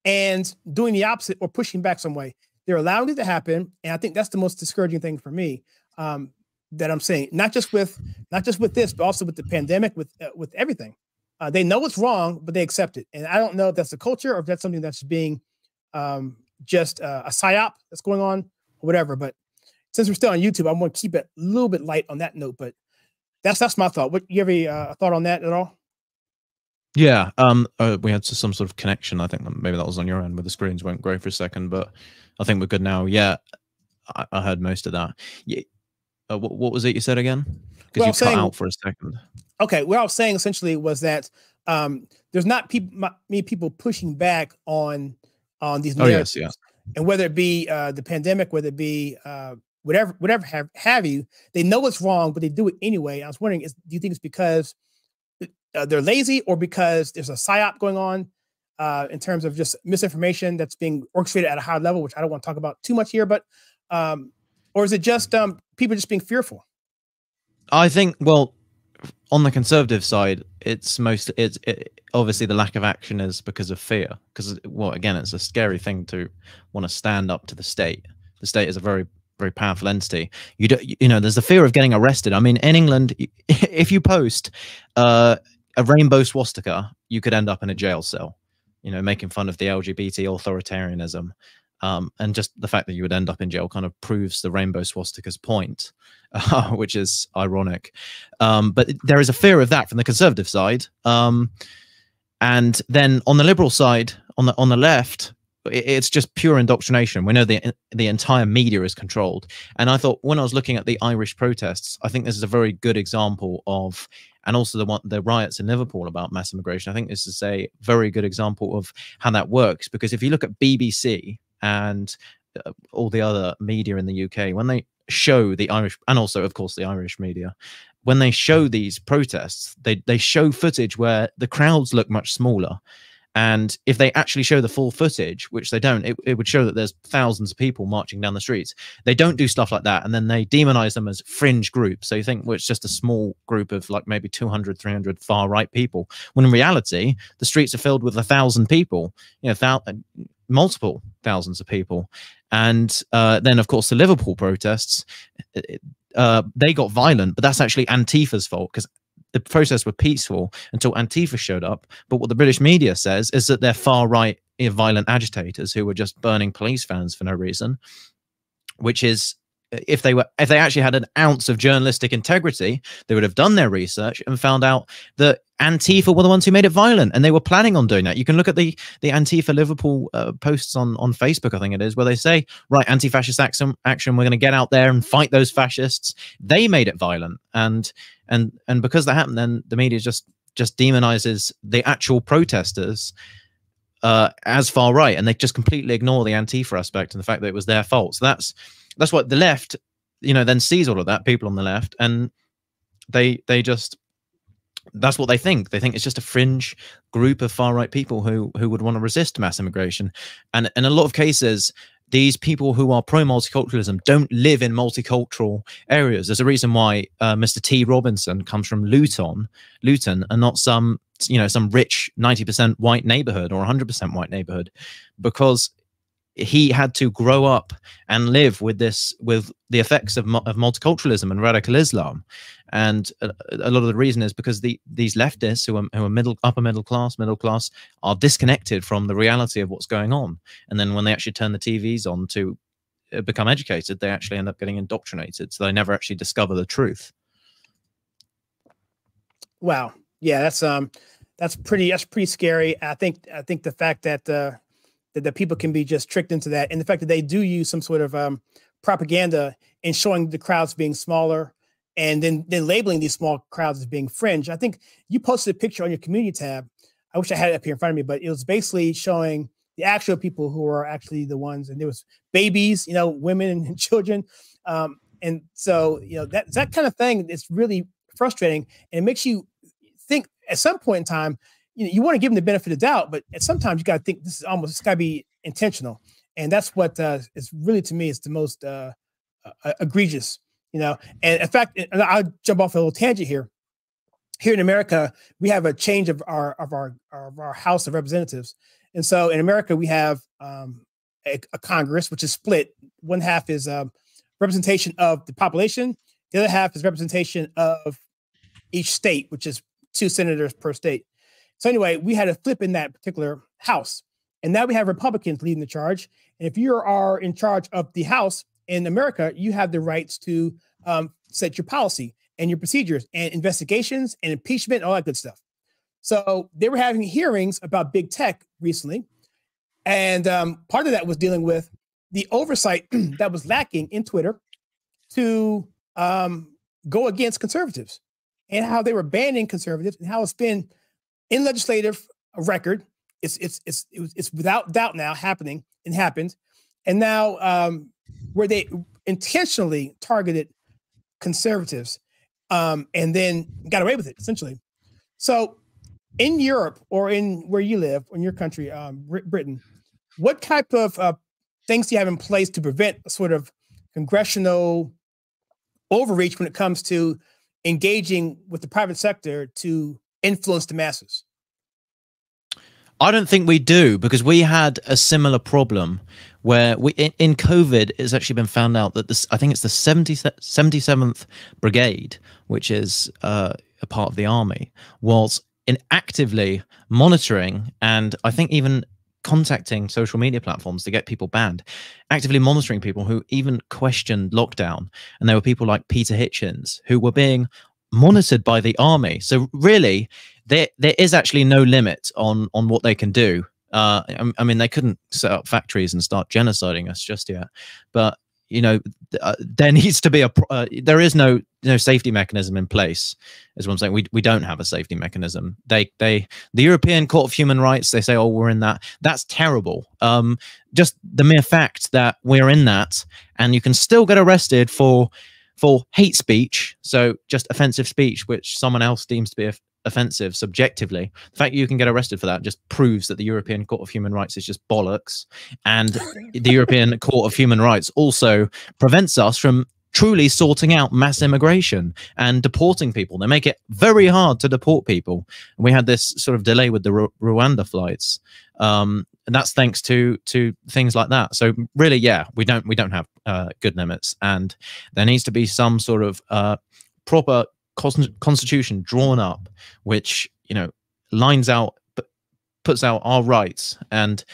A: and doing the opposite or pushing back some way. They're allowing it to happen, and I think that's the most discouraging thing for me um, that I'm saying. Not just with not just with this, but also with the pandemic, with uh, with everything. Uh, they know it's wrong, but they accept it, and I don't know if that's the culture or if that's something that's being um, just uh, a psyop that's going on or whatever. But since we're still on YouTube, I'm going to keep it a little bit light on that note. But that's that's my thought. What you have a uh, thought on that at all?
B: Yeah, um, uh, we had some sort of connection. I think maybe that was on your end where the screens went grey for a second, but I think we're good now. Yeah, I, I heard most of that. Yeah, uh, what, what, was it you said again?
A: Because you saying, cut out
B: for a second.
A: Okay, what I was saying essentially was that um, there's not peop- my, many people pushing back on on these narratives, oh, yes, yeah. and whether it be uh, the pandemic, whether it be uh, whatever, whatever have have you, they know it's wrong, but they do it anyway. I was wondering, is, do you think it's because uh, they're lazy or because there's a psyop going on uh, in terms of just misinformation that's being orchestrated at a high level, which I don't want to talk about too much here. But um, or is it just um, people just being fearful?
B: I think well, on the conservative side, it's mostly it's it, obviously the lack of action is because of fear. Because well, again, it's a scary thing to want to stand up to the state. The state is a very very powerful entity. You do, you know, there's the fear of getting arrested. I mean, in England, if you post uh, a rainbow swastika, you could end up in a jail cell. You know, making fun of the LGBT authoritarianism, um, and just the fact that you would end up in jail kind of proves the rainbow swastika's point, uh, which is ironic. Um, but there is a fear of that from the conservative side, um, and then on the liberal side, on the on the left, it's just pure indoctrination. We know the the entire media is controlled. And I thought when I was looking at the Irish protests, I think this is a very good example of, and also the one the riots in Liverpool about mass immigration. I think this is a very good example of how that works because if you look at BBC and uh, all the other media in the UK, when they show the Irish, and also of course the Irish media, when they show these protests, they they show footage where the crowds look much smaller and if they actually show the full footage, which they don't, it, it would show that there's thousands of people marching down the streets. They don't do stuff like that. And then they demonize them as fringe groups. So you think, well, it's just a small group of like maybe 200, 300 far right people. When in reality, the streets are filled with a thousand people, you know, thou uh, multiple thousands of people. And uh, then, of course, the Liverpool protests, it, uh, uh, uh, they got violent, but that's actually Antifa's fault because the protests were peaceful until Antifa showed up. But what the British media says is that they're far right violent agitators who were just burning police vans for no reason, which is if they were if they actually had an ounce of journalistic integrity, they would have done their research and found out that Antifa were the ones who made it violent, and they were planning on doing that. You can look at the the Antifa Liverpool uh, posts on on Facebook, I think it is, where they say, "Right, anti-fascist action, action. We're going to get out there and fight those fascists." They made it violent, and and and because that happened, then the media just just demonizes the actual protesters uh, as far right, and they just completely ignore the Antifa aspect and the fact that it was their fault. So that's that's what the left, you know, then sees all of that people on the left, and they they just that's what they think. They think it's just a fringe group of far right people who who would want to resist mass immigration, and in a lot of cases, these people who are pro multiculturalism don't live in multicultural areas. There's a reason why uh, Mr. T. Robinson comes from Luton, Luton, and not some you know some rich 90% white neighborhood or 100% white neighborhood, because he had to grow up and live with this with the effects of, of multiculturalism and radical Islam, and a, a lot of the reason is because the, these leftists who are, who are middle, upper middle class, middle class, are disconnected from the reality of what's going on. And then when they actually turn the TVs on to uh, become educated, they actually end up getting indoctrinated. So they never actually discover the truth.
A: Wow. Yeah, that's um that's pretty that's pretty scary. I think I think the fact that uh that, the people can be just tricked into that and the fact that they do use some sort of um propaganda in showing the crowds being smaller and then then labeling these small crowds as being fringe. I think you posted a picture on your community tab. I wish I had it up here in front of me, but it was basically showing the actual people who are actually the ones, and there was babies, you know, women and children, um, and so you know that that kind of thing is really frustrating, and it makes you think at some point in time, you know, you want to give them the benefit of doubt, but at sometimes you got to think this is almost it's got to be intentional, and that's what uh, is really to me is the most uh, uh, egregious you know and in fact and i'll jump off a little tangent here here in america we have a change of our of our of our house of representatives and so in america we have um, a, a, congress which is split one half is a um, representation of the population the other half is representation of each state which is two senators per state so anyway we had a flip in that particular house and now we have republicans leading the charge and if you are in charge of the house in America, you have the rights to um, set your policy and your procedures and investigations and impeachment, and all that good stuff. So they were having hearings about big tech recently. And um, part of that was dealing with the oversight that was lacking in Twitter to um, go against conservatives and how they were banning conservatives and how it's been in legislative record. It's, it's, it's, it's without doubt now happening and happened and now um, where they intentionally targeted conservatives um, and then got away with it essentially. So in Europe or in where you live, in your country, um, Britain, what type of uh, things do you have in place to prevent a sort of congressional overreach when it comes to engaging with the private sector to influence the masses?
B: I don't think we do because we had a similar problem where we in, in COVID it's actually been found out that this I think it's the 70, 77th Brigade, which is uh, a part of the army, was in actively monitoring and I think even contacting social media platforms to get people banned, actively monitoring people who even questioned lockdown. And there were people like Peter Hitchens who were being monitored by the army. So really, there there is actually no limit on on what they can do. Uh, I, I mean, they couldn't set up factories and start genociding us just yet, but you know uh, there needs to be a uh, there is no no safety mechanism in place is what i'm saying we, we don't have a safety mechanism they they the european court of human rights they say oh we're in that that's terrible um just the mere fact that we're in that and you can still get arrested for for hate speech so just offensive speech which someone else deems to be offensive subjectively. The fact you can get arrested for that just proves that the European Court of Human Rights is just bollocks. And the European Court of Human Rights also prevents us from truly sorting out mass immigration and deporting people. They make it very hard to deport people. And we had this sort of delay with the Rwanda flights. Um, and that's thanks to to things like that. So really, yeah, we don't we don't have uh, good limits, and there needs to be some sort of uh, proper constitution drawn up, which you know lines out, puts out our rights and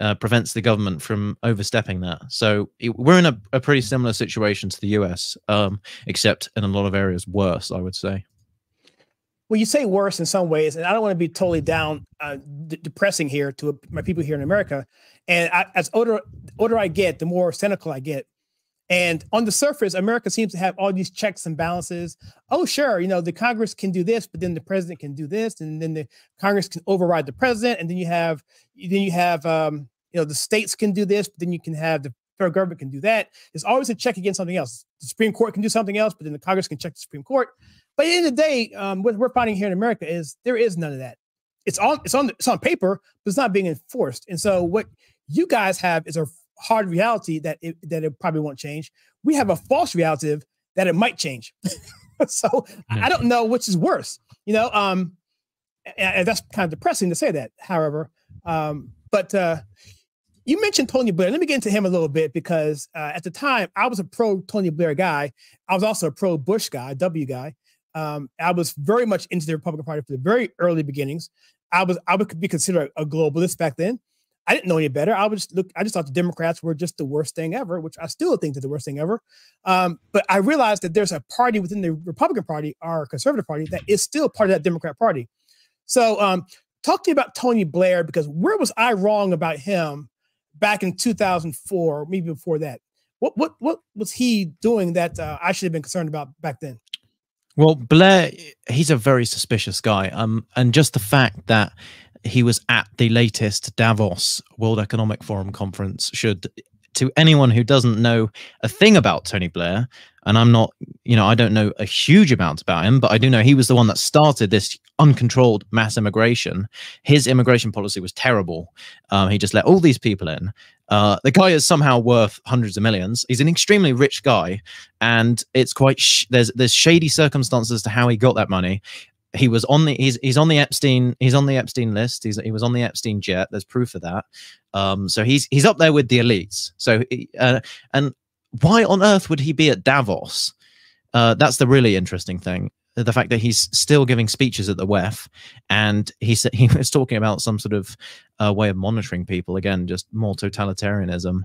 B: uh, prevents the government from overstepping that. So it, we're in a, a, pretty similar situation to the US, um, except in a lot of areas worse, I would say.
A: Well, you say worse in some ways, and I don't want to be totally down uh, depressing here to uh, my people here in America. And I, as older older I get, the more cynical I get. And on the surface, America seems to have all these checks and balances. Oh, sure, you know, the Congress can do this, but then the president can do this, and then the Congress can override the president, and then you have then you have um, you know the states can do this, but then you can have the federal government can do that. There's always a check against something else. The Supreme Court can do something else, but then the Congress can check the Supreme Court. But at the end of the day, um, what we're finding here in America is there is none of that. It's on it's on it's on paper, but it's not being enforced. And so what you guys have is a hard reality that it, that it probably won't change. We have a false reality that it might change. so I don't know which is worse, you know. Um, and that's kind of depressing to say that. However, um, but uh, you mentioned Tony Blair. Let me get into him a little bit because uh, at the time I was a pro Tony Blair guy. I was also a pro Bush guy, W guy. Um, I was very much into the Republican Party from the very early beginnings. I was I would be considered a globalist back then. I didn't know any better. I was look. I just thought the Democrats were just the worst thing ever, which I still think is the worst thing ever. Um, but I realized that there's a party within the Republican Party, our conservative party, that is still part of that Democrat Party. So um, talk to me about Tony Blair because where was I wrong about him back in 2004, maybe before that? What what what was he doing that uh, I should have been concerned about back then?
B: Well, Blair, he's a very suspicious guy. Um, and just the fact that he was at the latest Davos World Economic Forum conference. Should to anyone who doesn't know a thing about Tony Blair, and I'm not, you know, I don't know a huge amount about him, but I do know he was the one that started this uncontrolled mass immigration. His immigration policy was terrible. Um, he just let all these people in. Uh, the guy is somehow worth hundreds of millions. He's an extremely rich guy, and it's quite there's there's shady circumstances to how he got that money he was on the he's he's on the Epstein he's on the Epstein list. He's he was on the Epstein jet. There's proof of that. Um, so he's he's up there with the elites. So he, uh, and why on earth would he be at Davos? Uh, that's the really interesting thing. The fact that he's still giving speeches at the WEF, and he said he was talking about some sort of uh, way of monitoring people again, just more totalitarianism.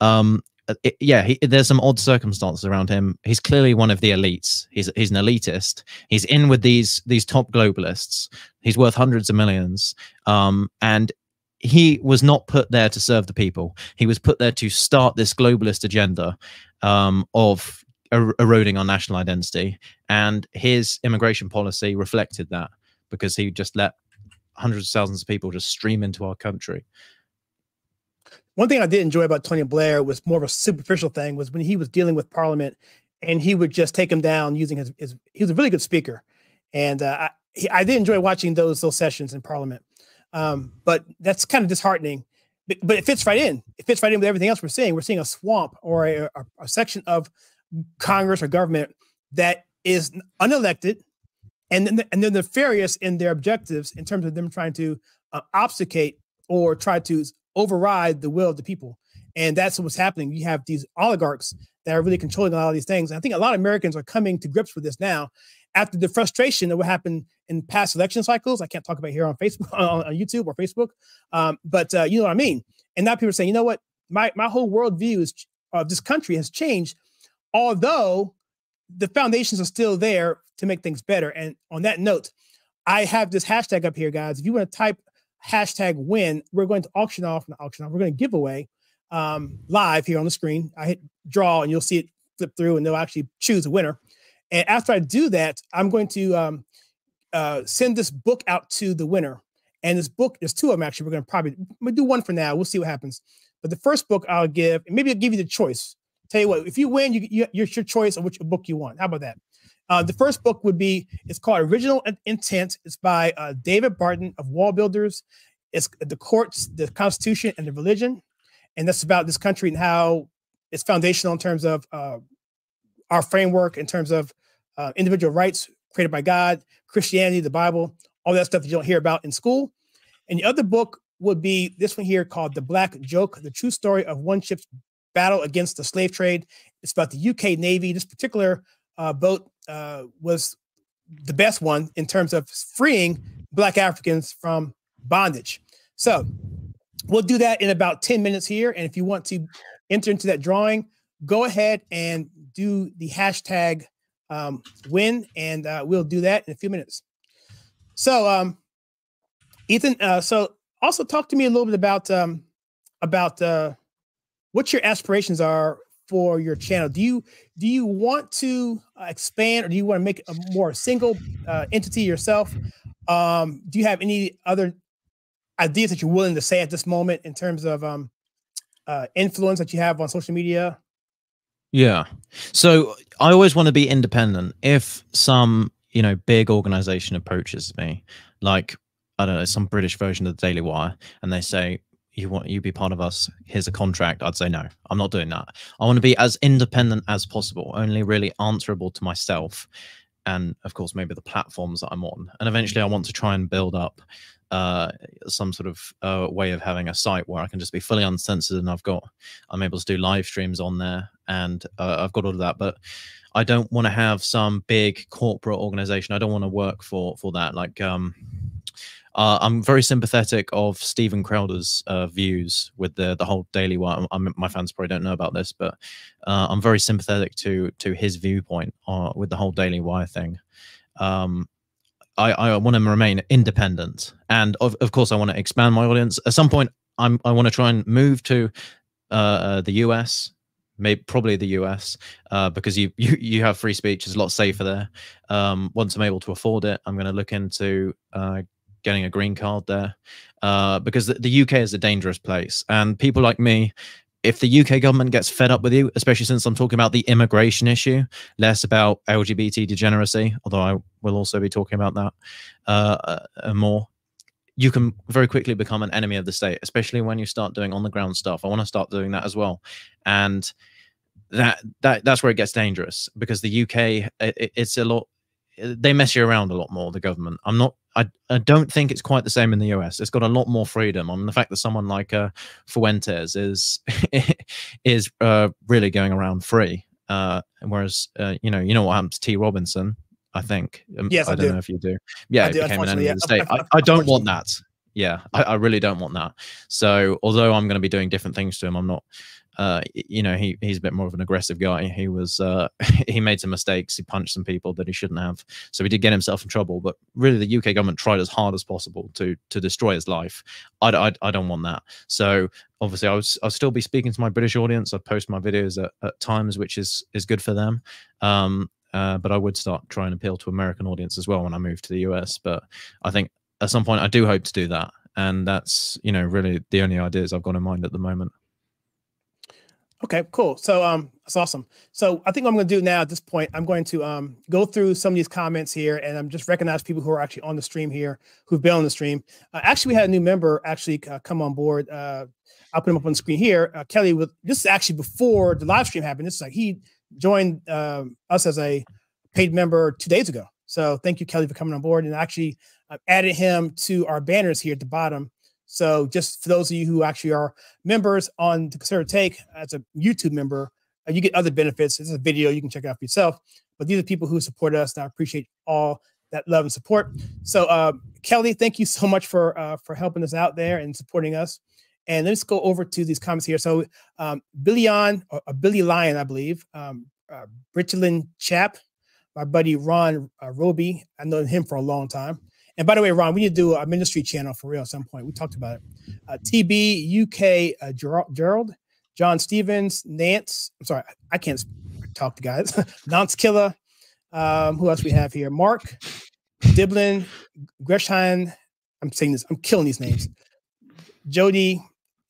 B: Um, uh, it, yeah, he, there's some odd circumstances around him. He's clearly one of the elites. He's he's an elitist. He's in with these these top globalists. He's worth hundreds of millions. Um, and he was not put there to serve the people. He was put there to start this globalist agenda um, of er eroding our national identity. And his immigration policy reflected that because he just let hundreds of thousands of people just stream into our country.
A: One thing I did enjoy about Tony Blair was more of a superficial thing was when he was dealing with Parliament, and he would just take him down using his. his he was a really good speaker, and uh, I he, I did enjoy watching those those sessions in Parliament. Um, but that's kind of disheartening. But, but, it fits right in. It fits right in with everything else we're seeing. We're seeing a swamp or a, a, a section of Congress or government that is unelected, and then and they're nefarious in their objectives in terms of them trying to uh, obfuscate or try to override the will of the people. And that's what's happening. You have these oligarchs that are really controlling a lot of these things. And I think a lot of Americans are coming to grips with this now after the frustration that what happened in past election cycles. I can't talk about here on Facebook, on, on YouTube or Facebook, um, but uh, you know what I mean. And now people are saying, you know what, my, my whole worldview is, of uh, this country has changed, although the foundations are still there to make things better. And on that note, I have this hashtag up here, guys. If you want to type hashtag win, we're going to auction off, not auction off, we're going to give away um, live here on the screen. I hit draw and you'll see it flip through and they'll actually choose a winner. And after I do that, I'm going to um, uh, send this book out to the winner. And this book, there's two of them actually. We're going to probably do one for now. We'll see what happens. But the first book I'll give, maybe I'll give you the choice. Tell you what, if you win, you, you, it's your choice of which book you want. How about that? Uh, the first book would be it's called Original Intent. It's by uh, David Barton of WallBuilders. It's uh, the courts, the Constitution, and the religion, and that's about this country and how it's foundational in terms of uh, our framework, in terms of uh, individual rights created by God, Christianity, the Bible, all that stuff that you don't hear about in school. And the other book would be this one here called The Black Joke: The True Story of One Ship's Battle Against the Slave Trade. It's about the UK Navy. This particular uh, boat uh, was the best one in terms of freeing Black Africans from bondage. So we'll do that in about 10 minutes here. And if you want to enter into that drawing, go ahead and do the hashtag um, win, and uh, we'll do that in a few minutes. So, um, Ethan, uh, so also talk to me a little bit about um, about uh, what your aspirations are for your channel do you do you want to uh, expand or do you want to make a more single uh, entity yourself um, do you have any other ideas that you're willing to say at this moment in terms of um, uh, influence that you have on social media
B: yeah so i always want to be independent if some you know big organization approaches me like I don't know, some British version of the Daily Wire, and they say, you want you be part of us here's a contract i'd say no i'm not doing that i want to be as independent as possible only really answerable to myself and of course maybe the platforms that i'm on and eventually i want to try and build up uh, some sort of uh, way of having a site where i can just be fully uncensored and i've got i'm able to do live streams on there and uh, i've got all of that but i don't want to have some big corporate organization i don't want to work for for that like um uh, I'm very sympathetic of Steven Crowder's uh, views with the the whole Daily Wire. I'm, my fans probably don't know about this, but uh, I'm very sympathetic to to his viewpoint with the whole Daily Wire thing. Um, I, I want to remain independent, and of, of course, I want to expand my audience. At some point, I'm I want to try and move to uh, uh, the US maybe probably the US uh, because you, you you have free speech is a lot safer there. Um, once I'm able to afford it, I'm going to look into uh, getting a green card there uh, because the, the UK is a dangerous place. And people like me, if the UK government gets fed up with you, especially since I'm talking about the immigration issue, less about LGBT degeneracy, although I will also be talking about that uh, uh, uh, more, you can very quickly become an enemy of the state, especially when you start doing on the ground stuff. I want to start doing that as well. And that that that's where it gets dangerous because the UK it, it's a lot they mess you around a lot more. The government. I'm not. I, I don't think it's quite the same in the US. It's got a lot more freedom. on the fact that someone like uh, Fuentes is is uh, really going around free, uh, whereas uh, you know you know what happened to T. Robinson. I think. Um, yes, I, I don't do. know if you do. Yeah, I do, became an enemy yeah. of the state. I, I don't want that. Yeah, I, I really don't want that. So although I'm going to be doing different things to him, I'm not uh, you know, he he's a bit more of an aggressive guy. He was uh, he made some mistakes. He punched some people that he shouldn't have. So he did get himself in trouble. But really, the UK government tried as hard as possible to to destroy his life. I, I, I don't want that. So obviously, I was I'll still be speaking to my British audience. I post my videos at, at times, which is is good for them. Um, uh, but I would start trying to appeal to American audience as well when I move to the US. But I think at some point I do hope to do that, and that's you know really the only ideas I've got in mind at the moment.
A: Okay, cool. So um, that's awesome. So I think I'm going to do now at this point, I'm going to um, go through some of these comments here, and I'm just recognize people who are actually on the stream here, who've been on the stream. Uh, actually, we had a new member actually uh, come on board. Uh, I'll put him up on the screen here. Uh, Kelly, with this is actually before the live stream happened. This is like he joined um, us as a paid member two days ago. So thank you, Kelly, for coming on board, and actually I've uh, added him to our banners here at the bottom so just for those of you who actually are members on the Conservative Take as a YouTube member, uh, you get other benefits. This is a video you can check out for yourself. But these are people who support us, and I appreciate all that love and support. So uh, Kelly, thank you so much for uh, for helping us out there and supporting us. And let's go over to these comments here. So um, Billion or, or uh, Billy Lion, I believe, um, uh, Richland Chap, my buddy Ron uh, Roby. I know him for a long time. And by the way, Ron, we need to do a ministry channel for real at some point. We talked about it. Uh, TB UK uh, Gerald, John Stevens, Nance. I'm sorry, I can't talk to guys. Nance Killer. Um, who else we have here? Mark Diblin, Greshine. I'm saying this. I'm killing these names. Jody,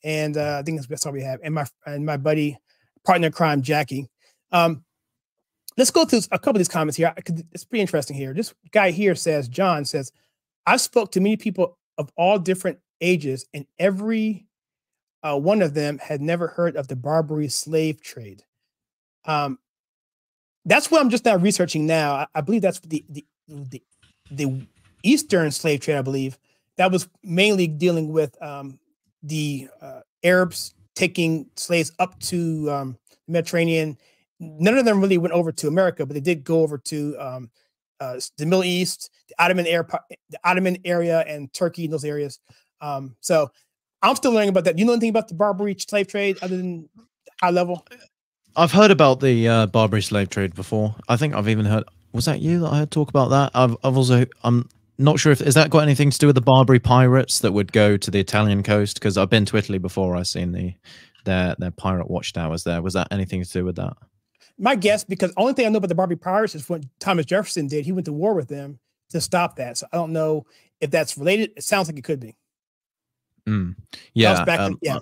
A: and uh, I think that's, all we have. And my and my buddy, partner crime, Jackie. Um, let's go through a couple of these comments here. It's pretty interesting here. This guy here says, John says, i spoke to many people of all different ages, and every uh, one of them had never heard of the Barbary slave trade. Um, that's what I'm just now researching now. I, I believe that's the, the, the the Eastern slave trade. I believe that was mainly dealing with um, the uh, Arabs taking slaves up to um, Mediterranean. None of them really went over to America, but they did go over to um, uh, the Middle East, the Ottoman air, the Ottoman area, and Turkey in those areas. Um, so I'm still learning about that. You know anything about the Barbary slave trade other than high level?
B: I've heard about the uh, Barbary slave trade before. I think I've even heard. Was that you that I heard talk about that? I've, I've also I'm not sure if is that got anything to do with the Barbary pirates that would go to the Italian coast because I've been to Italy before. I've seen the their their pirate watchtowers there. Was that anything to do with that?
A: my guess, because only thing I know about the Barbary Pirates is what Thomas Jefferson did. He went to war with them to stop that. So I don't know if that's related. It sounds like it could be.
B: Mm, yeah. Um,
A: yeah. Uh,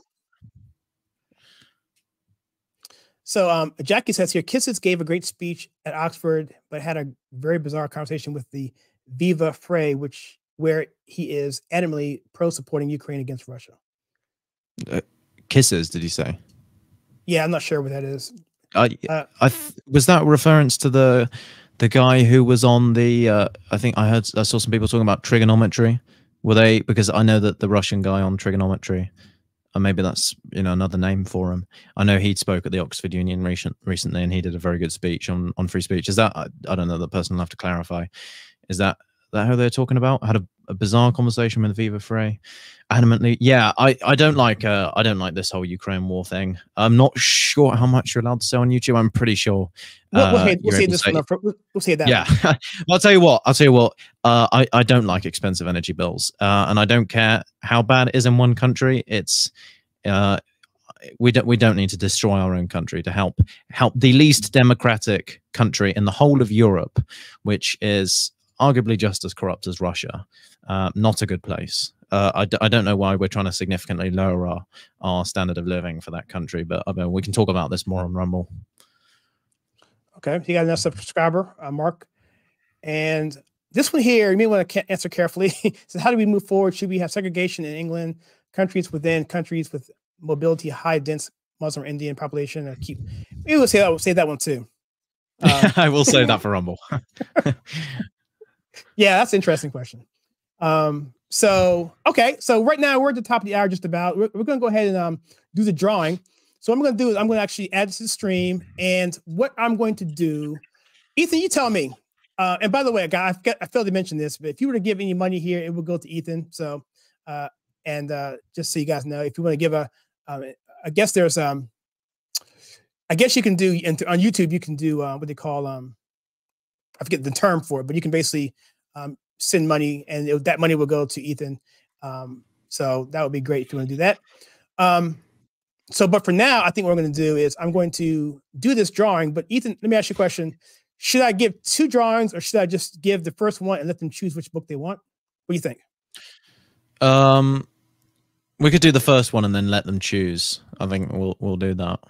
A: so um, Jackie says here, Kisin gave a great speech at Oxford, but had a very bizarre conversation with the Viva Frei, which where he is adamantly pro supporting Ukraine against Russia.
B: Uh, Kisin, did he say?
A: Yeah, I'm not sure what that is.
B: I, uh, I was that reference to the the guy who was on the. Uh, I think I heard I saw some people talking about Triggernometry. Were they because I know that the Russian guy on Triggernometry, and maybe that's you know another name for him. I know he spoke at the Oxford Union recent, recently, and he did a very good speech on on free speech. Is that I, I don't know. The person will have to clarify. Is that that how they're talking about? I had a, a, bizarre conversation with Viva Frei. Adamantly, yeah, I, I don't like uh, I don't like this whole Ukraine war thing. I'm not sure how much you're allowed to say on YouTube. I'm pretty sure. we'll, we'll, uh, we'll see this. Say, the,
A: we'll, we'll see that. Yeah,
B: I'll tell you what. I'll tell you what. Uh, I I don't like expensive energy bills, uh, and I don't care how bad it is in one country. It's uh, we don't we don't need to destroy our own country to help help the least democratic country in the whole of Europe, which is arguably just as corrupt as Russia. Uh, not a good place. Uh, I d- I don't know why we're trying to significantly lower our, our standard of living for that country, but I mean, we can talk about this more on Rumble.
A: Okay, you got another subscriber, uh, Mark, and this one here you may want to answer carefully. so, how do we move forward? Should we have segregation in England, countries within countries with mobility, high dense Muslim Indian population? I uh, keep. Maybe we'll say that. We'll say that one too.
B: Um, I will say that for Rumble.
A: Yeah, that's an interesting question. Um, so okay, so right now we're at the top of the hour, just about. We're, we're gonna go ahead and um, do the drawing. So what I'm gonna do is I'm gonna actually add this to the stream, and what I'm going to do, Ethan, you tell me. Uh, and by the way, guy, I, forgot, I failed to mention this, but if you were to give any money here, it would go to Ethan. So, uh, and uh, just so you guys know, if you want to give a, um, I guess there's um, I guess you can do on YouTube you can do uh, what they call um I forget the term for it, but you can basically um, send money and it, that money will go to Ethan. Um, so that would be great if you want to do that. Um, so, but for now, I think what I'm going to do is I'm going to do this drawing. But Ethan, let me ask you a question. Should I give two drawings or should I just give the first one and let them choose which book they want? What do you think?
B: Um, we could do the first one and then let them choose. I think we'll we'll do that.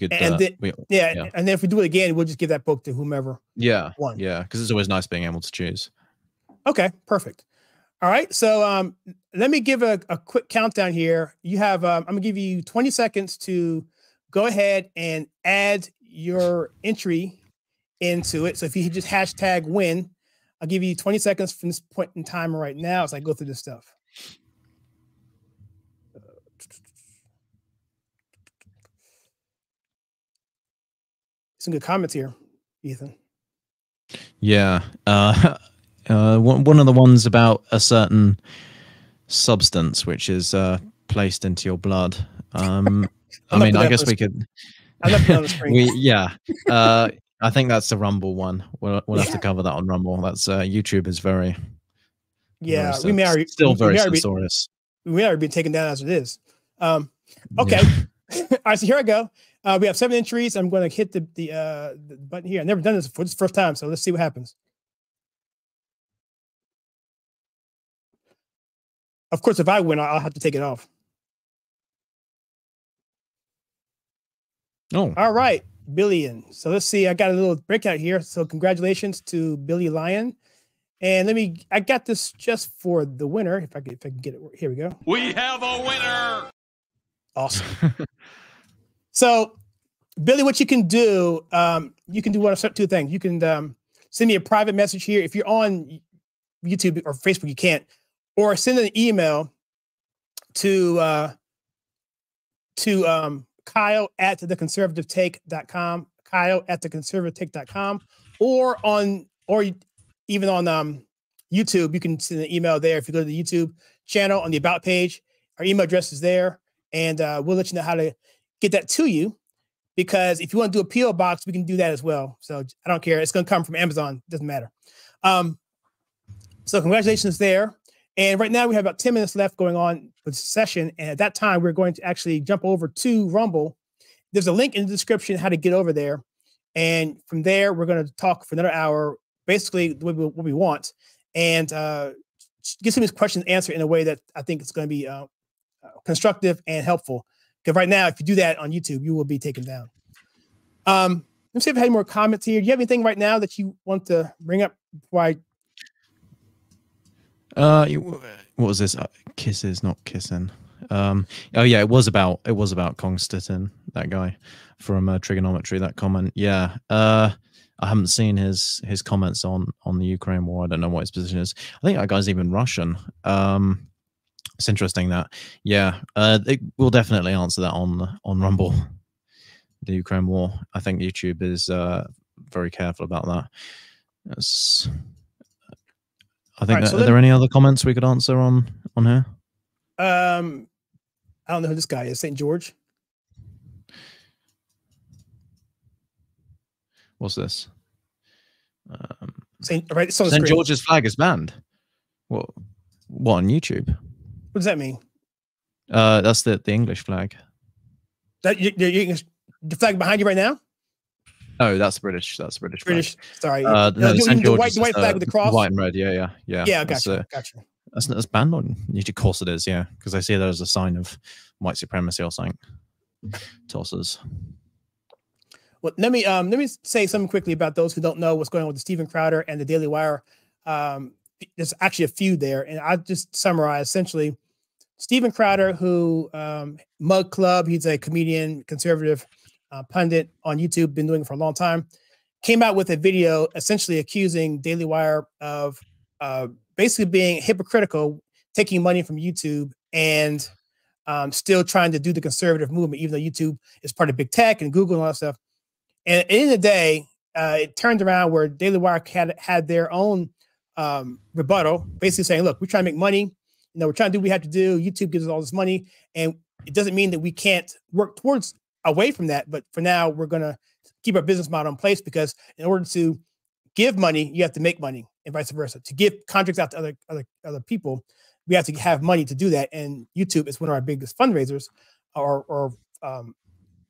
B: You and uh, we, yeah, yeah, and
A: then if we do it again, we'll just give that book to whomever.
B: Yeah, won. yeah, because it's always nice being able to choose.
A: Okay, perfect. All right, so um, let me give a, a quick countdown here. You have, um, I'm gonna give you 20 seconds to go ahead and add your entry into it. So if you just hashtag win, I'll give you 20 seconds from this point in time right now as I go through this stuff. some good comments here, Ethan.
B: Yeah. Uh, uh, one of the ones about a certain substance which is uh, placed into your blood. Um, I, mean, I guess we could. we, yeah. Uh, I think that's the Rumble one. We'll, we'll have to cover that on Rumble. That's uh, YouTube is very. Yeah, very, we may already, still very we may censorious.
A: Be, we may already be taken down as it is. Um, okay. Yeah. All right, so here I go. Uh, we have seven entries. I'm going to hit the the, uh, the button here. I've never done this for This first time, so let's see what happens. Of course, if I win, I'll have to take it off. Oh. All right, billion. So let's see. I got a little breakout here. So congratulations to Billy Lion. And let me. I got this just for the winner. If I could, if I can get it. Here we go. We have a winner. Awesome. So, Billy, what you can do, um, you can do one of two things. You can um, send me a private message here. If you're on YouTube or Facebook, you can't, or send an email to uh, to um, Kyle at theconservativetake.com, Kyle at theconservativetake.com, or on or even on um, YouTube, you can send an email there. If you go to the YouTube channel on the About page, our email address is there, and uh, we'll let you know how to get that to you because if you want to do a PO box, we can do that as well. So I don't care. It's going to come from Amazon. It doesn't matter. Um, so congratulations there. And right now we have about 10 minutes left going on with session. And at that time, we're going to actually jump over to Rumble. There's a link in the description how to get over there. And from there, we're going to talk for another hour, basically what we, what we want, and uh, get some of these questions answered in a way that I think is going to be uh, uh, constructive and helpful because right now, if you do that on YouTube, you will be taken down. Um, let me see if I have any more comments here. Do you have anything right now that you want to bring up Why?
B: I uh, what was this? Uh, Kisin, not kissing. Um, oh yeah, it was about it was about Konstantin, that guy from uh, Triggernometry. That comment, yeah. Uh, I haven't seen his his comments on on the Ukraine war. I don't know what his position is. I think that guy's even Russian. Um, it's interesting that, yeah, uh, it, we'll definitely answer that on on Rumble, the Ukraine war. I think YouTube is uh, very careful about that. It's,
A: I think. Right, so are then, there any
B: other comments we could answer on on here?
A: Um, I don't know who this guy is. St. George.
B: What's this? Um,
A: Saint, right, Saint George's
B: flag is banned. What? What on YouTube? What does that mean? Uh, that's the, the English flag.
A: That you, you, the flag behind you right now?
B: No, that's British. That's British. British.
A: Flag. Sorry. Uh, no, the, the, white, the white flag uh, with the cross.
B: White and red. Yeah, yeah, yeah. Yeah, gotcha. That's, uh, gotcha. That's, that's banned on YouTube. Of course it is. Yeah, because I see that as a sign of white supremacy or something. Tosses.
A: Well, let me um, let me say something quickly about those who don't know what's going on with the Steven Crowder and the Daily Wire. Um, there's actually a feud there, and I just summarize essentially Steven Crowder, who um, Mug Club, he's a comedian, conservative uh, pundit on YouTube, been doing it for a long time, came out with a video essentially accusing Daily Wire of uh, basically being hypocritical, taking money from YouTube and um, still trying to do the conservative movement, even though YouTube is part of big tech and Google and all that stuff. And at the end of the day, uh, it turned around where Daily Wire had, had their own um, rebuttal, basically saying, look, we're trying to make money you know, we're trying to do what we have to do. YouTube gives us all this money, and it doesn't mean that we can't work towards away from that. But for now, we're going to keep our business model in place because in order to give money, you have to make money, and vice versa. To give contracts out to other other other people, we have to have money to do that. And YouTube is one of our biggest fundraisers or, or um,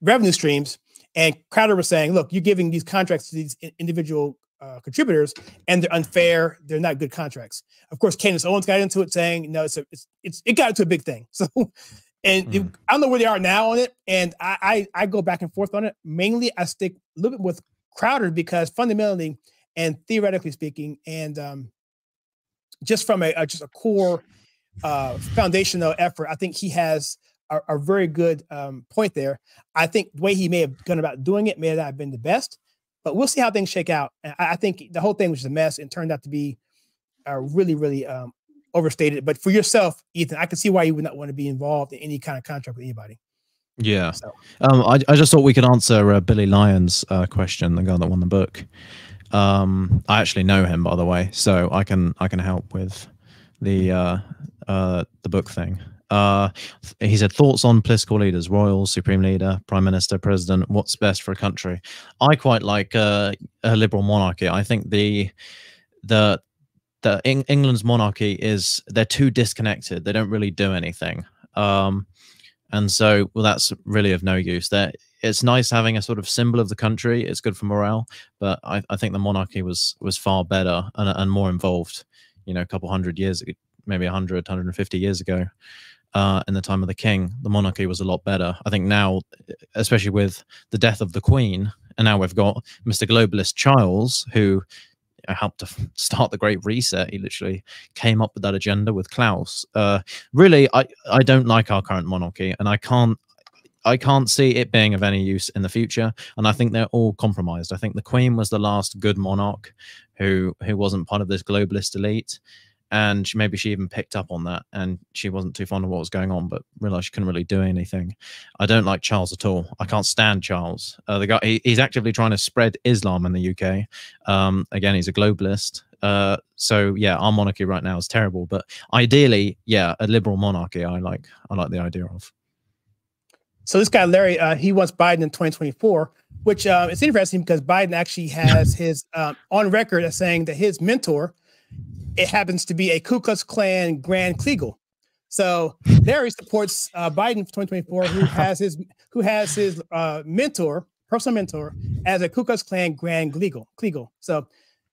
A: revenue streams. And Crowder was saying, look, you're giving these contracts to these individual uh, contributors, and they're unfair. They're not good contracts. Of course, Candace Owens got into it, saying, "No, it's a, it's, it's it got into a big thing." So, and mm. it, hmm. I don't know where they are now on it. And I, I I go back and forth on it. Mainly, I stick a little bit with Crowder because fundamentally and theoretically speaking, and um, just from a, a, just a core uh, foundational effort, I think he has a, very good um, point there. I think the way he may have gone about doing it may not have been the best. But we'll see how things shake out. I, I think the whole thing was just a mess and turned out to be uh, really, really um, overstated. But for yourself, Ethan, I can see why you would not want to be involved in any kind of contract with anybody.
B: Yeah. So. Um, I, I just thought we could answer uh, Billy Lyons' uh, question, the guy that won the book. Um, I actually know him, by the way, so I can I can help with the uh, uh, the book thing. Uh, he said, thoughts on political leaders, royal, supreme leader, prime minister, president, what's best for a country? I quite like uh, a liberal monarchy. I think the, the, the England's monarchy is, they're too disconnected. They don't really do anything. Um, and so, well, that's really of no use. There, it's nice having a sort of symbol of the country. It's good for morale, but I, I think the monarchy was was far better and, and more involved. You know, a couple hundred years, maybe 100, 150 years ago uh, in the time of the king, the monarchy was a lot better. I think now, especially with the death of the queen, and now we've got Mr. Globalist Charles, who helped to start the Great Reset. He literally came up with that agenda with Klaus. Uh, really, I, I don't like our current monarchy, and I can't I can't see it being of any use in the future. And I think they're all compromised. I think the Queen was the last good monarch who who wasn't part of this globalist elite and she, maybe she even picked up on that and she wasn't too fond of what was going on but realized she couldn't really do anything i don't like charles at all i can't stand charles uh, the guy he, he's actively trying to spread islam in the uk um, again he's a globalist uh, so yeah our monarchy right now is terrible but ideally yeah a liberal monarchy i like i like the idea of
A: so this guy larry uh, he wants biden in 2024 which uh, it's interesting because biden actually has his um, on record as saying that his mentor it happens to be a Ku Klux Klan Grand Kleagle. So there he supports uh, Biden for 2024, who has his who has his uh, mentor, personal mentor, as a Ku Klux Klan Grand Kleagle. Kleagle. So,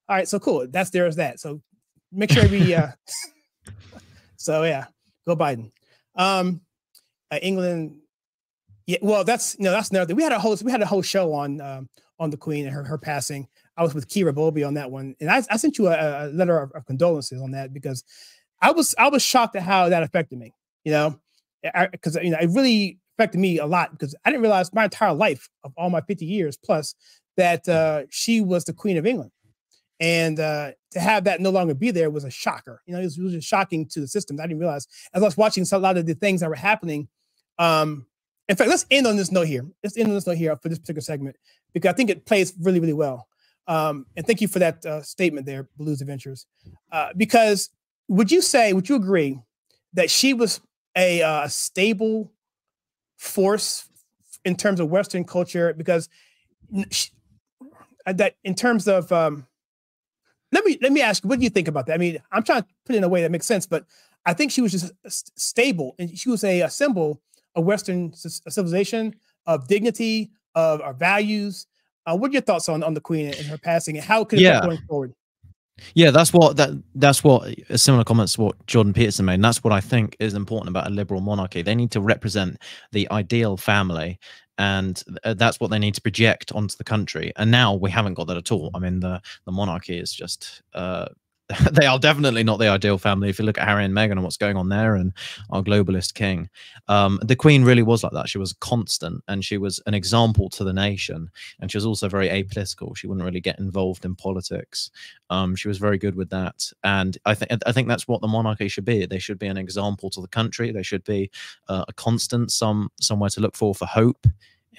A: all right, so cool. That's there's that. So make sure we. Uh, so yeah, go Biden. Um, uh, England. Yeah, well, that's no, that's another. We had a whole we had a whole show on um, on the Queen and her her passing. I was with Kira Bobby on that one, and I, I sent you a, a letter of, of, condolences on that because I was I was shocked at how that affected me. You know, because you know it really affected me a lot because I didn't realize my entire life of all my 50 years plus that uh, she was the Queen of England, and uh, to have that no longer be there was a shocker. You know, it was, it was just shocking to the system. I didn't realize as I was watching a lot of the things that were happening. Um, in fact, let's end on this note here. Let's end on this note here for this particular segment because I think it plays really, really well. Um, and thank you for that uh, statement there, Blues Adventures. Uh, because would you say, would you agree that she was a uh, stable force in terms of Western culture? Because she, uh, that in terms of um, let me let me ask you, what do you think about that? I mean, I'm trying to put it in a way that makes sense, but I think she was just uh, stable, and she was a, a symbol of Western civilization, of dignity, of our values, uh, what are your thoughts on, on the Queen and her passing and how could it yeah. going forward?
B: Yeah, that's what that that's what similar comments to what Jordan Peterson made. And that's what I think is important about a liberal monarchy. They need to represent the ideal family, and uh, that's what they need to project onto the country. And now we haven't got that at all. I mean, the the monarchy is just uh, they are definitely not the ideal family. If you look at Harry and Meghan and what's going on there, and our globalist king, um, the Queen really was like that. She was constant, and she was an example to the nation. And she was also very apolitical. She wouldn't really get involved in politics. Um, she was very good with that. And I think I think that's what the monarchy should be. They should be an example to the country. They should be uh, a constant, some somewhere to look for for hope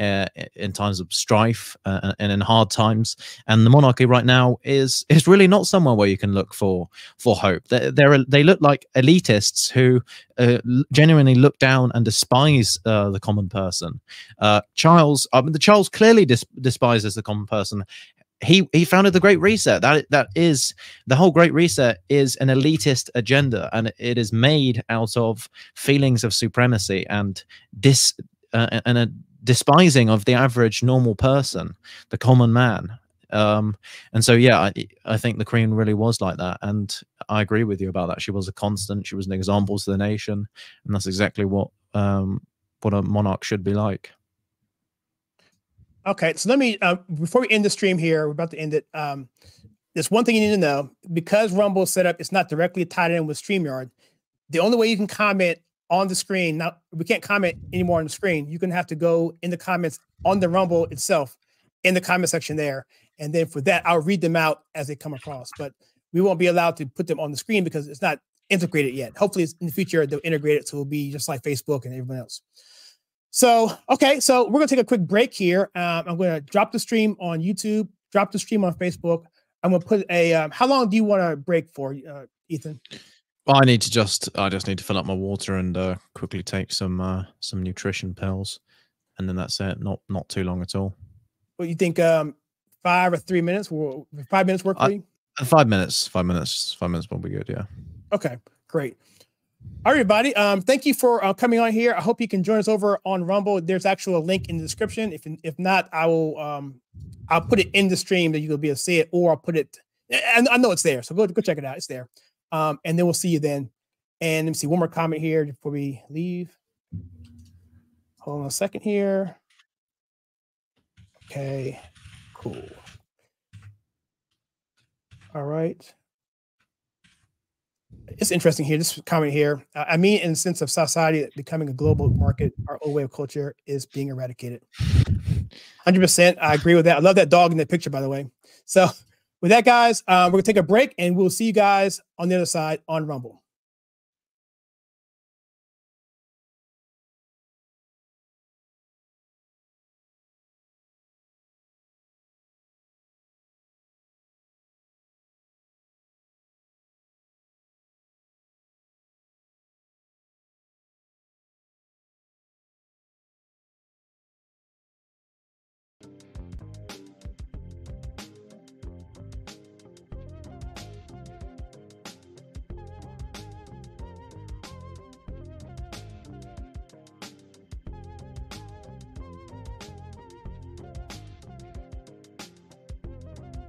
B: uh, in times of strife uh, uh, and in hard times. And the monarchy right now is is really not somewhere where you can look for for hope. they they're they look like elitists who uh, genuinely look down and despise uh, the common person. Uh, Charles, I mean, the Charles clearly dis despises the common person he he founded the Great Reset. That that is the whole Great Reset is an elitist agenda, and it is made out of feelings of supremacy and dis uh, and a despising of the average normal person, the common man. Um, and so, yeah, I, I think the Queen really was like that. And I agree with you about that. She was a constant. She was an example to the nation. And that's exactly what um, what a monarch should be like.
A: Okay, so let me uh, before we end the stream here, we're about to end it. Um, there's one thing you need to know because Rumble set up, it's not directly tied in with StreamYard. The only way you can comment on the screen. Now we can't comment anymore on the screen. You can have to go in the comments on the Rumble itself, in the comment section there, and then for that I'll read them out as they come across. But we won't be allowed to put them on the screen because it's not integrated yet. Hopefully, in the future they'll integrate it, so it'll be just like Facebook and everyone else. So okay, so we're gonna take a quick break here. Um, I'm gonna drop the stream on YouTube, drop the stream on Facebook. I'm gonna put a. Um, how long do you want to break for, uh, Ethan?
B: I need to just I just need to fill up my water and uh, quickly take some uh, some nutrition pills, and then that's it. Not not too long at all.
A: Well, you think um, five or three minutes? Will five minutes work for I, you?
B: Uh, five minutes. Five minutes. Five minutes will be good. Yeah.
A: Okay. Great. All right, everybody. Um, thank you for uh, coming on here. I hope you can join us over on Rumble. There's actually a link in the description. If if not, I will um, I'll put it in the stream that you'll be able to see it, or I'll put it. And I know it's there, so go go check it out. It's there. Um, and then we'll see you then. And let me see one more comment here before we leave. Hold on a second here. Okay, cool. All right. It's interesting here. This comment here. I mean, in the sense of society becoming a global market, our old way of culture is being eradicated. 100%. I agree with that. I love that dog in that picture, by the way. So with that, guys, uh, we're going to take a break and we'll see you guys on the other side on Rumble.